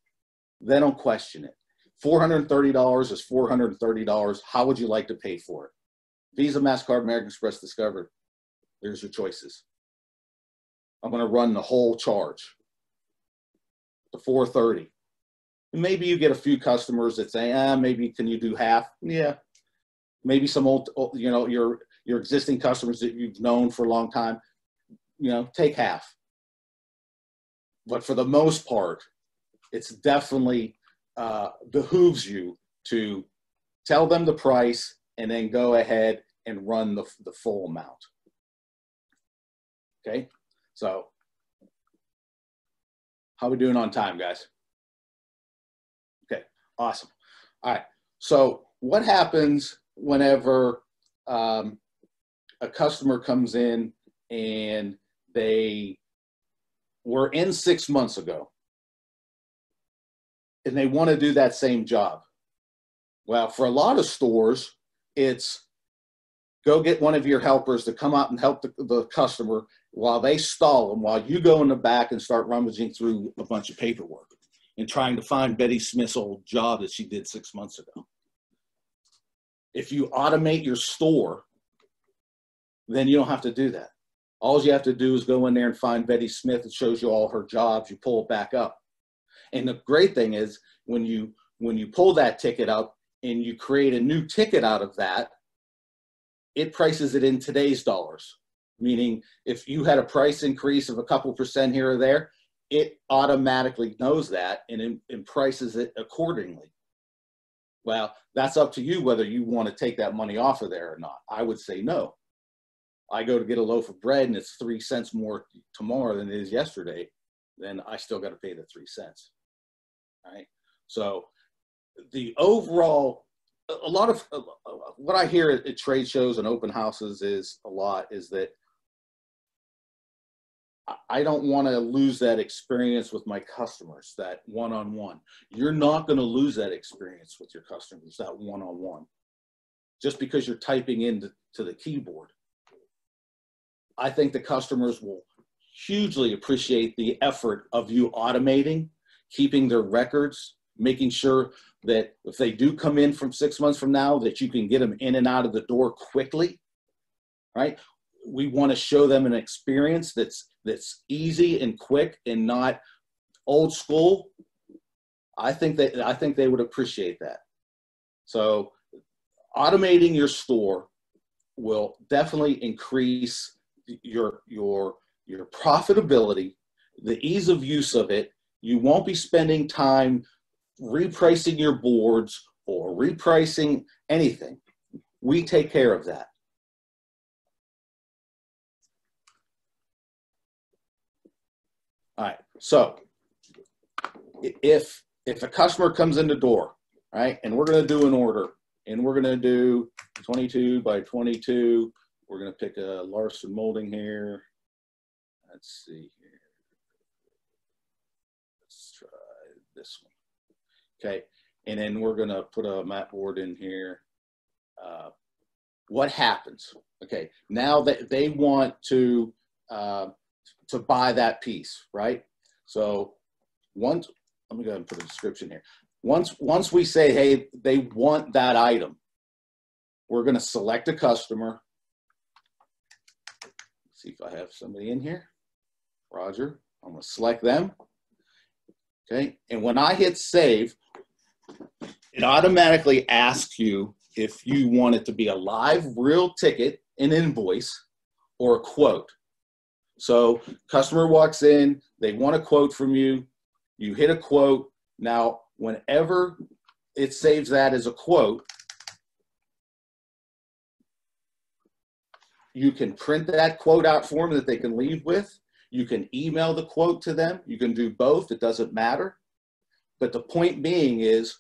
they don't question it. $430 is $430. How would you like to pay for it? Visa, MasterCard, American Express, Discover. There's your choices. I'm going to run the whole charge to 430. maybe you get a few customers that say, ah, maybe can you do half? Yeah. Maybe some old, you know, your your existing customers that you've known for a long time, you know, take half. But for the most part, it's definitely uh, behooves you to tell them the price and then go ahead and run the, the full amount. Okay, so how we doing on time, guys? Okay, awesome. All right, so what happens whenever um, a customer comes in and they were in six months ago and they want to do that same job. Well, for a lot of stores, it's go get one of your helpers to come out and help the, the customer while they stall them, while you go in the back and start rummaging through a bunch of paperwork and trying to find Betty Smith's old job that she did six months ago. If you automate your store, then you don't have to do that. All you have to do is go in there and find Betty Smith. It shows you all her jobs. You pull it back up. And the great thing is when you when you pull that ticket up and you create a new ticket out of that, it prices it in today's dollars. Meaning if you had a price increase of a couple percent here or there, it automatically knows that and, and prices it accordingly. Well, that's up to you whether you want to take that money off of there or not. I would say no. I go to get a loaf of bread and it's three cents more tomorrow than it is yesterday, then I still got to pay the three cents. All right. So the overall, a lot of what I hear at, trade shows and open houses is a lot is that I don't want to lose that experience with my customers, that one on one. You're not going to lose that experience with your customers, that one on one, just because you're typing into to the keyboard. I think the customers will hugely appreciate the effort of you automating, keeping their records, making sure that if they do come in from six months from now, that you can get them in and out of the door quickly, right? We want to show them an experience that's that's easy and quick and not old school. I think that I think they would appreciate that. So automating your store will definitely increase your your your profitability, the ease of use of it. You won't be spending time repricing your boards or repricing anything. We take care of that. All right. So if if a customer comes in the door, right, and we're going to do an order, and we're going to do 22 by 22 we're going to pick a Larson molding here. Let's see here. Let's try this one. Okay. And then we're to put a mat board in here. Uh, what happens? Okay. Now that they want to, uh, to buy that piece, right? So once, let me go ahead and put a description here. Once, once we say, hey, they want that item, we're to select a customer see if I have somebody in here. Roger, I'm gonna select them. Okay, and when I hit save, it automatically asks you if you want it to be a live real ticket, an invoice, or a quote. So customer walks in, they want a quote from you, you hit a quote. Now, whenever it saves that as a quote, You can print that quote out for them that they can leave with. You can email the quote to them. You can do both. It doesn't matter. But the point being is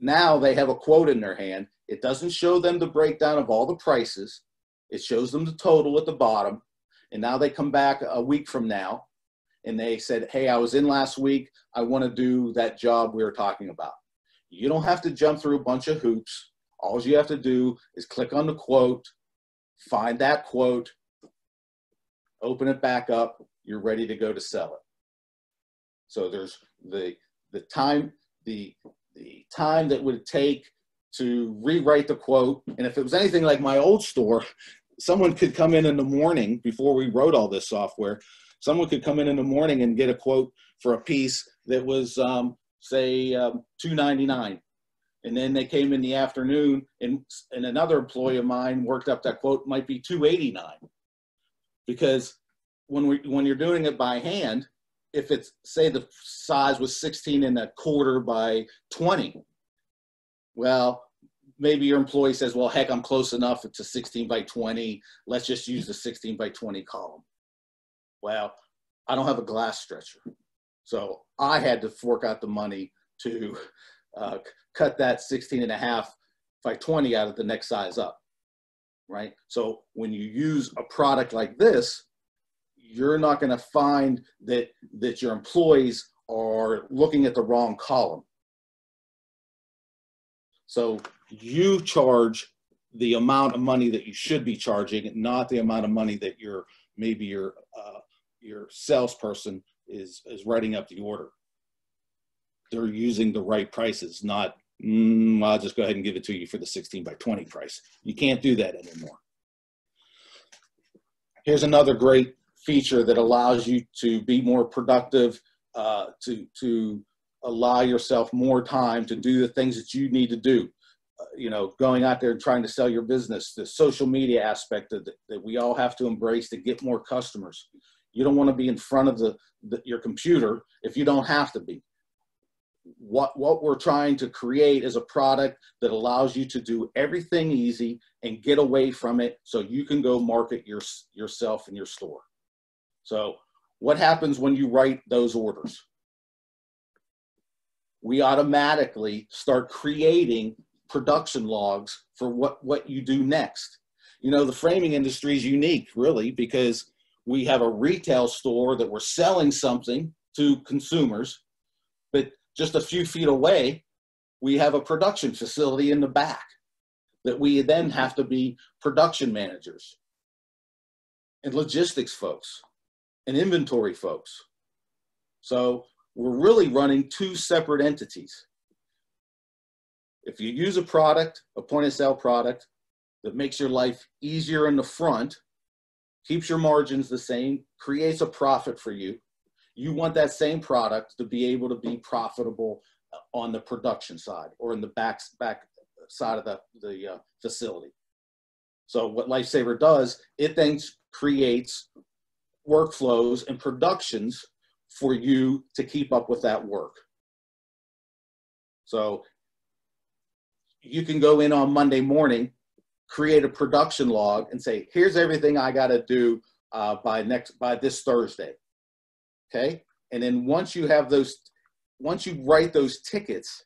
now they have a quote in their hand. It doesn't show them the breakdown of all the prices. It shows them the total at the bottom. And now they come back a week from now and they said, Hey, I was in last week. I want to do that job we were talking about. You don't have to jump through a bunch of hoops. All you have to do is click on the quote, find that quote, open it back up, you're ready to go to sell it. So there's the the time the the time that would take to rewrite the quote, and if it was anything like my old store, someone could come in in the morning before we wrote all this software. Someone could come in in the morning and get a quote for a piece that was um, say um, 299 and then they came in the afternoon and, and another employee of mine worked up that quote might be 289 because when we when you're doing it by hand if it's say the size was 16 and a quarter by 20 well maybe your employee says well heck i'm close enough it's a 16 by 20 let's just use the 16 by 20 column well i don't have a glass stretcher so i had to fork out the money to uh, cut that 16 and a half by 20 out of the next size up, right? So when you use a product like this, you're not going to find that that your employees are looking at the wrong column. So you charge the amount of money that you should be charging, not the amount of money that your maybe your uh, your salesperson is is writing up the order. They're using the right prices, not mm, I'll just go ahead and give it to you for the 16 by 20 price. You can't do that anymore. Here's another great feature that allows you to be more productive, uh, to, to allow yourself more time to do the things that you need to do. Uh, you know, going out there and trying to sell your business, the social media aspect of the, that we all have to embrace to get more customers. You don't want to be in front of the, the, your computer if you don't have to be what what we're trying to create is a product that allows you to do everything easy and get away from it so you can go market your yourself in your store so what happens when you write those orders? We automatically start creating production logs for what what you do next. You know the framing industry is unique really because we have a retail store that we're selling something to consumers but just a few feet away, we have a production facility in the back that we then have to be production managers and logistics folks and inventory folks. So we're really running two separate entities. If you use a product, a point of sale product that makes your life easier in the front, keeps your margins the same, creates a profit for you, you want that same product to be able to be profitable on the production side or in the back back side of the, the uh, facility. So what Lifesaver does, it then creates workflows and productions for you to keep up with that work. So you can go in on Monday morning, create a production log and say, here's everything I got to do uh, by next by this Thursday okay? And then once you have those, once you write those tickets,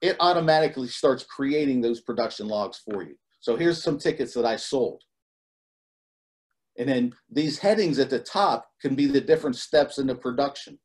it automatically starts creating those production logs for you. So here's some tickets that I sold. And then these headings at the top can be the different steps in the production.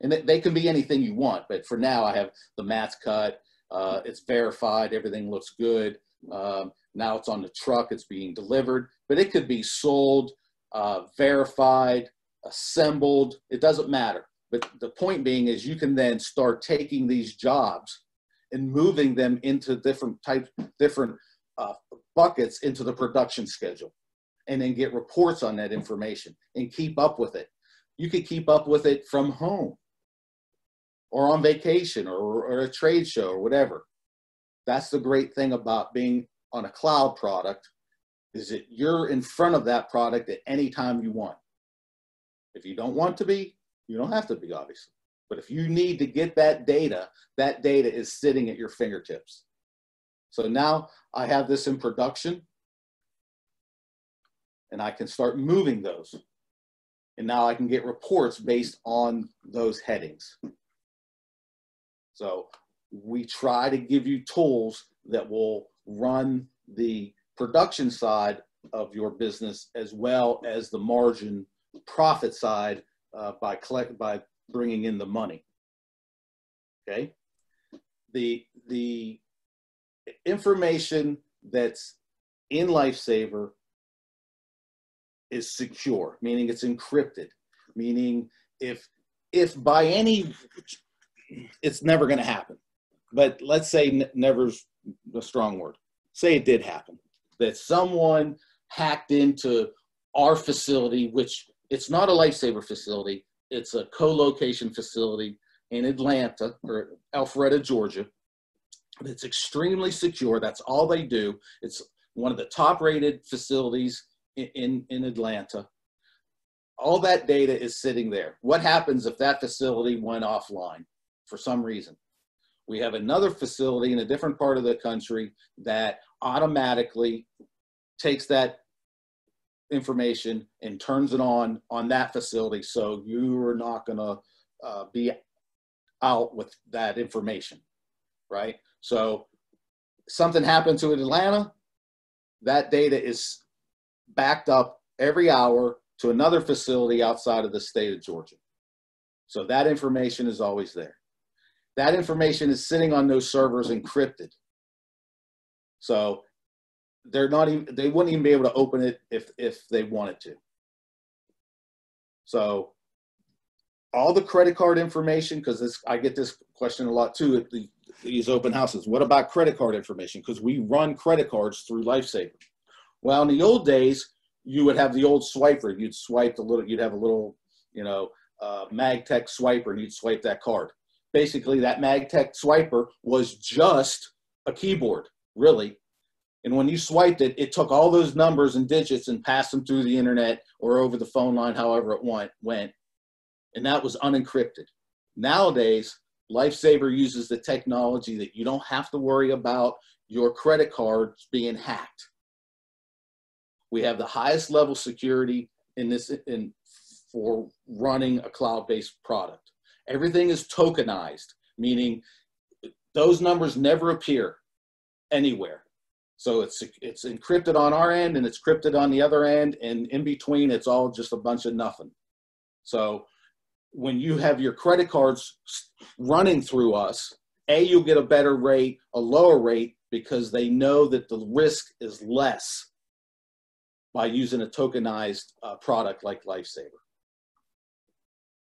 And they can be anything you want, but for now I have the mats cut, uh, it's verified, everything looks good. Um, now it's on the truck, it's being delivered, but it could be sold, uh, verified, assembled, it doesn't matter. But the point being is you can then start taking these jobs and moving them into different types, different uh, buckets into the production schedule and then get reports on that information and keep up with it. You could keep up with it from home or on vacation or, or a trade show or whatever. That's the great thing about being on a cloud product is that you're in front of that product at any time you want. If you don't want to be, you don't have to be, obviously. But if you need to get that data, that data is sitting at your fingertips. So now I have this in production and I can start moving those. And now I can get reports based on those headings. So we try to give you tools that will run the production side of your business as well as the margin profit side uh, by collect by bringing in the money. Okay, the the information that's in Lifesaver is secure, meaning it's encrypted, meaning if if by any it's never going to happen. But let's say never's a strong word. Say it did happen that someone hacked into our facility, which it's not a lifesaver facility, it's a co-location facility in Atlanta or Alpharetta, Georgia. It's extremely secure. That's all they do. It's one of the top rated facilities in, in, Atlanta. All that data is sitting there. What happens if that facility went offline for some reason? We have another facility in a different part of the country that automatically takes that information and turns it on on that facility so you are not going to uh, be out with that information right so something happened to atlanta that data is backed up every hour to another facility outside of the state of georgia so that information is always there that information is sitting on those servers encrypted so they're not even they wouldn't even be able to open it if if they wanted to. So all the credit card information, because this I get this question a lot too at the, these open houses. What about credit card information? Because we run credit cards through Lifesaver. Well, in the old days, you would have the old swiper. You'd swipe the little. You'd have a little, you know, uh, MagTek swiper, and you'd swipe that card. Basically, that MagTek swiper was just a keyboard, really, and when you swiped it, it took all those numbers and digits and passed them through the internet or over the phone line, however it went. went. And that was unencrypted. Nowadays, Lifesaver uses the technology that you don't have to worry about your credit cards being hacked. We have the highest level security in this in, for running a cloud-based product. Everything is tokenized, meaning those numbers never appear anywhere. So it's it's encrypted on our end and it's encrypted on the other end, and in between, it's all just a bunch of nothing. So when you have your credit cards running through us, a you'll get a better rate, a lower rate because they know that the risk is less by using a tokenized uh, product like Lifesaver.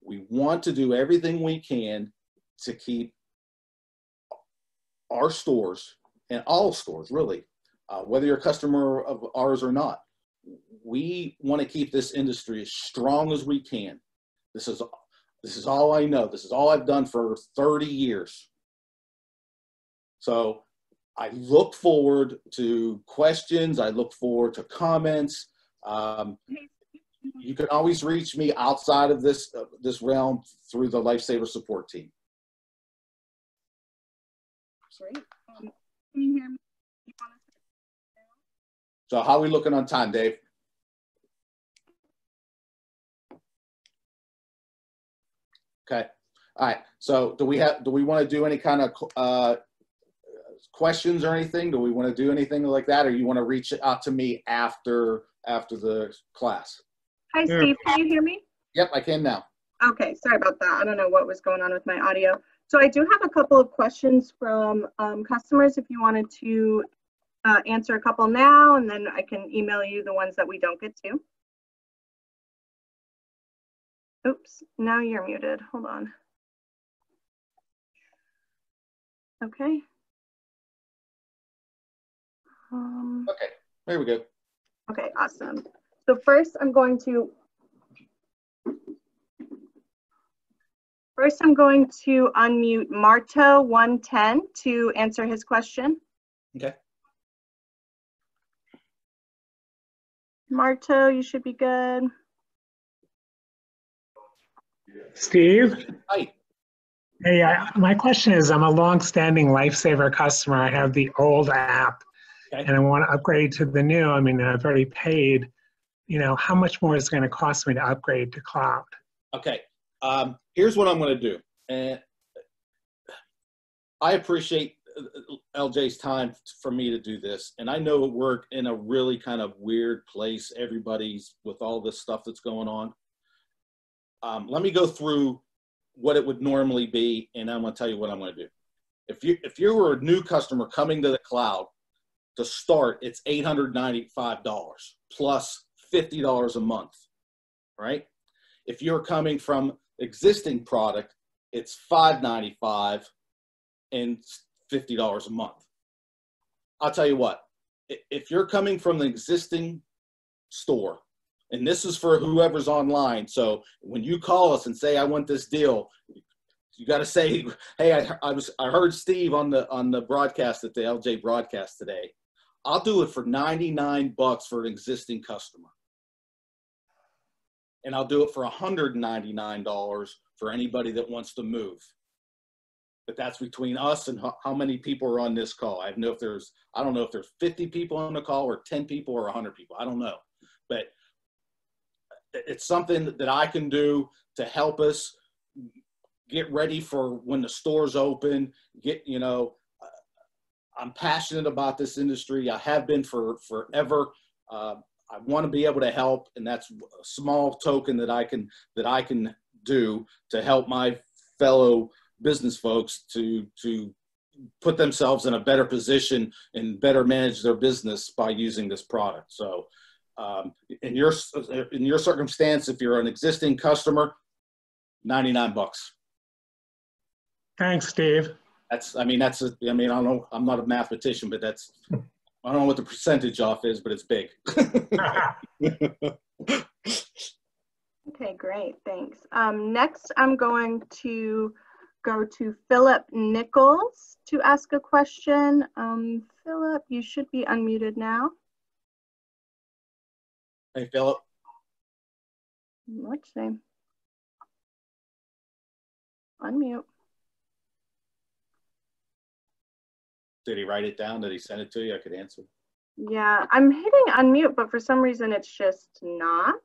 We want to do everything we can to keep our stores and all stores really uh, whether you're a customer of ours or not. We want to keep this industry as strong as we can. This is this is all I know. This is all I've done for 30 years. So I look forward to questions. I look forward to comments. Um, you can always reach me outside of this uh, this realm through the Lifesaver support team. Great. Um, can you hear me? So how are we looking on time, Dave? Okay. All right. So do we have, do we want to do any kind of uh, questions or anything? Do we want to do anything like that? Or you want to reach out to me after, after the class? Hi, Steve. Can you hear me? Yep, I can now. Okay. Sorry about that. I don't know what was going on with my audio. So I do have a couple of questions from um, customers if you wanted to uh, answer a couple now, and then I can email you the ones that we don't get to. Oops, now you're muted. Hold on. Okay. Um, okay, there we go. Okay, awesome. So first I'm going to, first I'm going to unmute Marto110 to answer his question. Okay. Marto, you should be good. Steve? Hi. Hey, I, my question is I'm a long-standing Lifesaver customer. I have the old app okay. and I want to upgrade to the new. I mean, I've already paid. You know, how much more is it going to cost me to upgrade to cloud? Okay. Um, here's what I'm going to do. And I appreciate uh, LJ's time for me to do this. And I know we're in a really kind of weird place. Everybody's with all this stuff that's going on. Um, let me go through what it would normally be, and I'm going to tell you what I'm going to do. If you if you were a new customer coming to the cloud, to start, it's $895 plus $50 a month, right? If you're coming from existing product, it's 595 and $50 a month. I'll tell you what, if you're coming from the existing store, and this is for whoever's online. So when you call us and say, I want this deal, you got to say, Hey, I, I was, I heard Steve on the, on the broadcast at the LJ broadcast today. I'll do it for 99 bucks for an existing customer. And I'll do it for $199 for anybody that wants to move. But that's between us and how many people are on this call. I if there's, I don't know if there's 50 people on the call or 10 people or 100 people. I don't know. But it's something that I can do to help us get ready for when the stores open, get, you know, I'm passionate about this industry. I have been for forever. Uh, I want to be able to help, and that's a small token that I can that I can do to help my fellow business folks to to put themselves in a better position and better manage their business by using this product. So, um, in your in your circumstance, if you're an existing customer, ninety nine bucks. Thanks, Steve that's, I mean, that's, a, I mean, I don't know, I'm not a mathematician, but that's, I don't know what the percentage off is, but it's big. okay, great, thanks. Um, next, I'm going to go to Philip Nichols to ask a question. Um, Philip, you should be unmuted now. Hey, Philip. Let's see. Unmute. Did he write it down? Did he send it to you? I could answer. Yeah, I'm hitting unmute, but for some reason it's just not.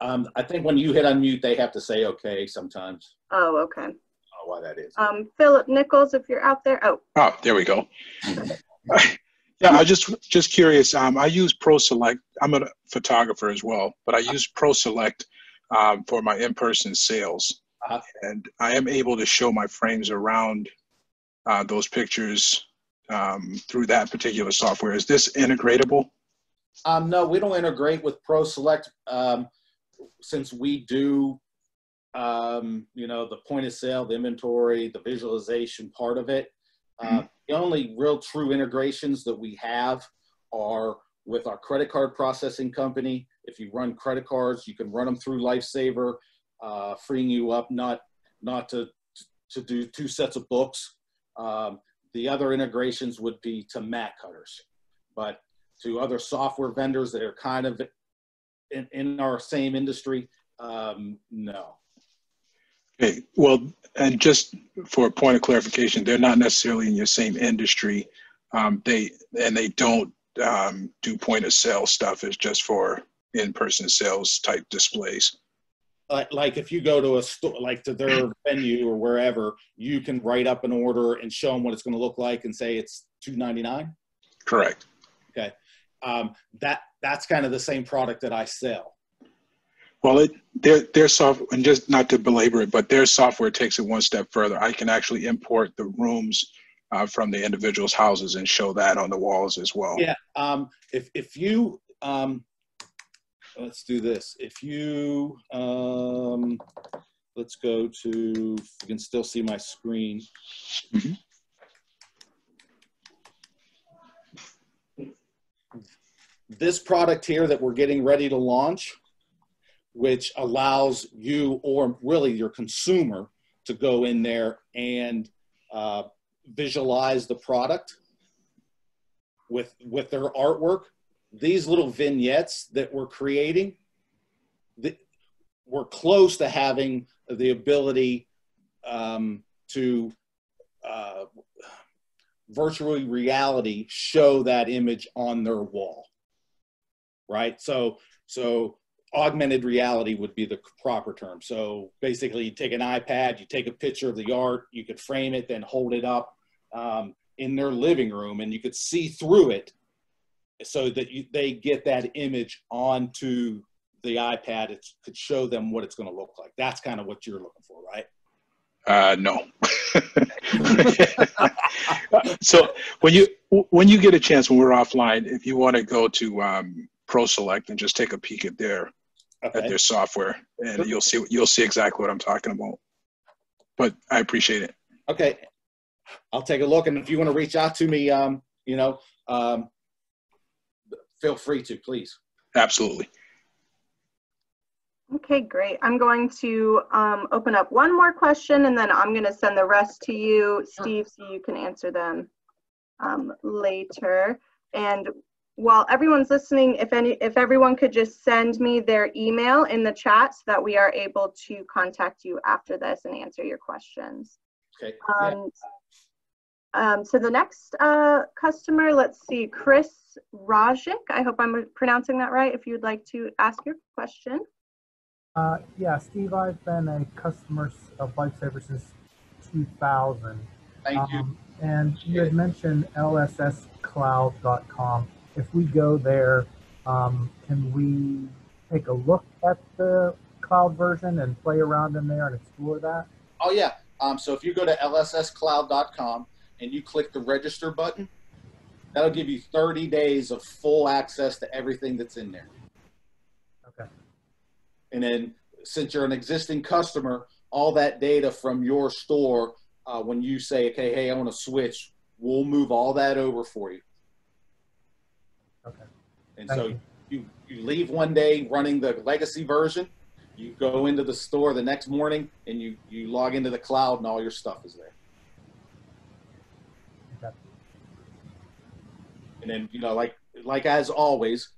Um, I think when you hit unmute, they have to say okay sometimes. Oh, okay. I don't know why that is. Um, Philip Nichols, if you're out there. Oh. Oh, there we go. yeah, I just just curious. Um, I use ProSelect. I'm a photographer as well, but I use ProSelect um, for my in-person sales, uh-huh. and I am able to show my frames around uh, those pictures um, through that particular software. Is this integratable? Um, no, we don't integrate with ProSelect um, since we do, um, you know, the point of sale, the inventory, the visualization part of it. Uh, mm-hmm. The only real true integrations that we have are with our credit card processing company. If you run credit cards, you can run them through Lifesaver, uh, freeing you up not not to to do two sets of books. Um, the other integrations would be to mat cutters, but to other software vendors that are kind of in, in our same industry, um, no. Okay, well, and just for a point of clarification, they're not necessarily in your same industry. Um, they and they don't um, do point of sale stuff. It's just for in-person sales type displays like, like if you go to a store, like to their venue or wherever, you can write up an order and show them what it's going to look like and say it's two ninety nine. Correct. Okay, um, that that's kind of the same product that I sell. Well, it, their their software, and just not to belabor it, but their software takes it one step further. I can actually import the rooms uh, from the individual's houses and show that on the walls as well. Yeah. Um, if if you um, let's do this. If you, um, let's go to, you can still see my screen. Mm -hmm. This product here that we're getting ready to launch, which allows you or really your consumer to go in there and uh, visualize the product with with their artwork these little vignettes that we're creating, we're close to having the ability um, to uh, virtual reality show that image on their wall, right? So, so augmented reality would be the proper term. So basically, you take an iPad, you take a picture of the art, you could frame it, then hold it up, um, in their living room and you could see through it so that you, they get that image onto the iPad. It could show them what it's going to look like. That's kind of what you're looking for, right? Uh, no. so when you when you get a chance when we're offline, if you want to go to um, ProSelect and just take a peek at their Okay. at their software, and you'll see you'll see exactly what I'm talking about. But I appreciate it. Okay. I'll take a look. And if you want to reach out to me, um, you know, um, feel free to, please. Absolutely. Okay, great. I'm going to um, open up one more question and then I'm going to send the rest to you, Steve, so you can answer them um, later. And while everyone's listening, if any, if everyone could just send me their email in the chat so that we are able to contact you after this and answer your questions. Okay. Um, um, so the next uh, customer, let's see, Chris Rajic. I hope I'm pronouncing that right. If you'd like to ask your question. Uh, yeah, Steve, I've been a customer of Lifesaver since 2000. Thank you. Um, and you had mentioned lsscloud.com. If we go there, um, can we take a look at the cloud version and play around in there and explore that? Oh, yeah. Um, so if you go to lsscloud.com and you click the register button, that'll give you 30 days of full access to everything that's in there. Okay. And then since you're an existing customer, all that data from your store, uh, when you say, okay, hey, I want to switch, we'll move all that over for you. Okay. And Thank so you. you, you leave one day running the legacy version, you go into the store the next morning and you, you log into the cloud and all your stuff is there. And then, you know, like, like as always,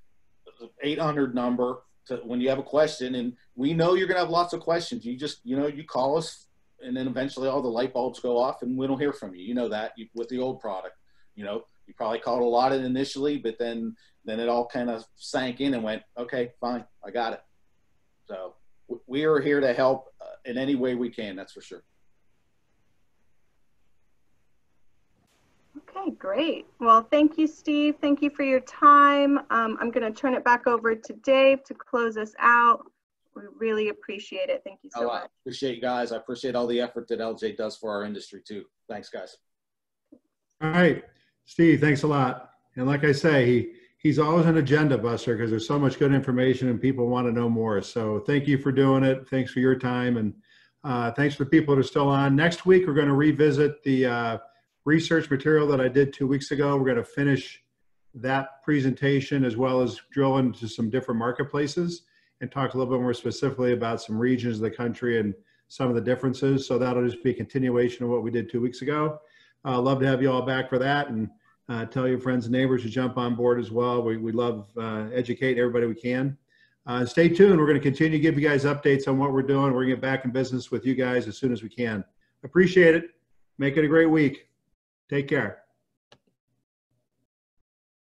800 number to when you have a question and we know you're going to have lots of questions. You just, you know, you call us and then eventually all the light bulbs go off and we don't hear from you. You know that you, with the old product, you know, you probably called a lot initially, but then, then it all kind of sank in and went, okay, fine. I got it. So we are here to help uh, in any way we can. That's for sure. Okay, great. Well, thank you, Steve. Thank you for your time. Um, I'm going to turn it back over to Dave to close us out. We really appreciate it. Thank you so Oh, I much. appreciate you guys. I appreciate all the effort that LJ does for our industry too. Thanks, guys. All right, Steve, thanks a lot. And like I say, he, he's always an agenda buster because there's so much good information and people want to know more. So thank you for doing it. Thanks for your time and uh, thanks for the people that are still on. Next week, we're going to revisit the uh, research material that I did two weeks ago. We're going to finish that presentation as well as drill into some different marketplaces and talk a little bit more specifically about some regions of the country and some of the differences. So that'll just be a continuation of what we did two weeks ago. Uh, love to have you all back for that and uh, tell your friends and neighbors to jump on board as well. We, we love uh, educate everybody we can. Uh, stay tuned. We're going to continue to give you guys updates on what we're doing. We're going to get back in business with you guys as soon as we can. Appreciate it. Make it a great week. Take care.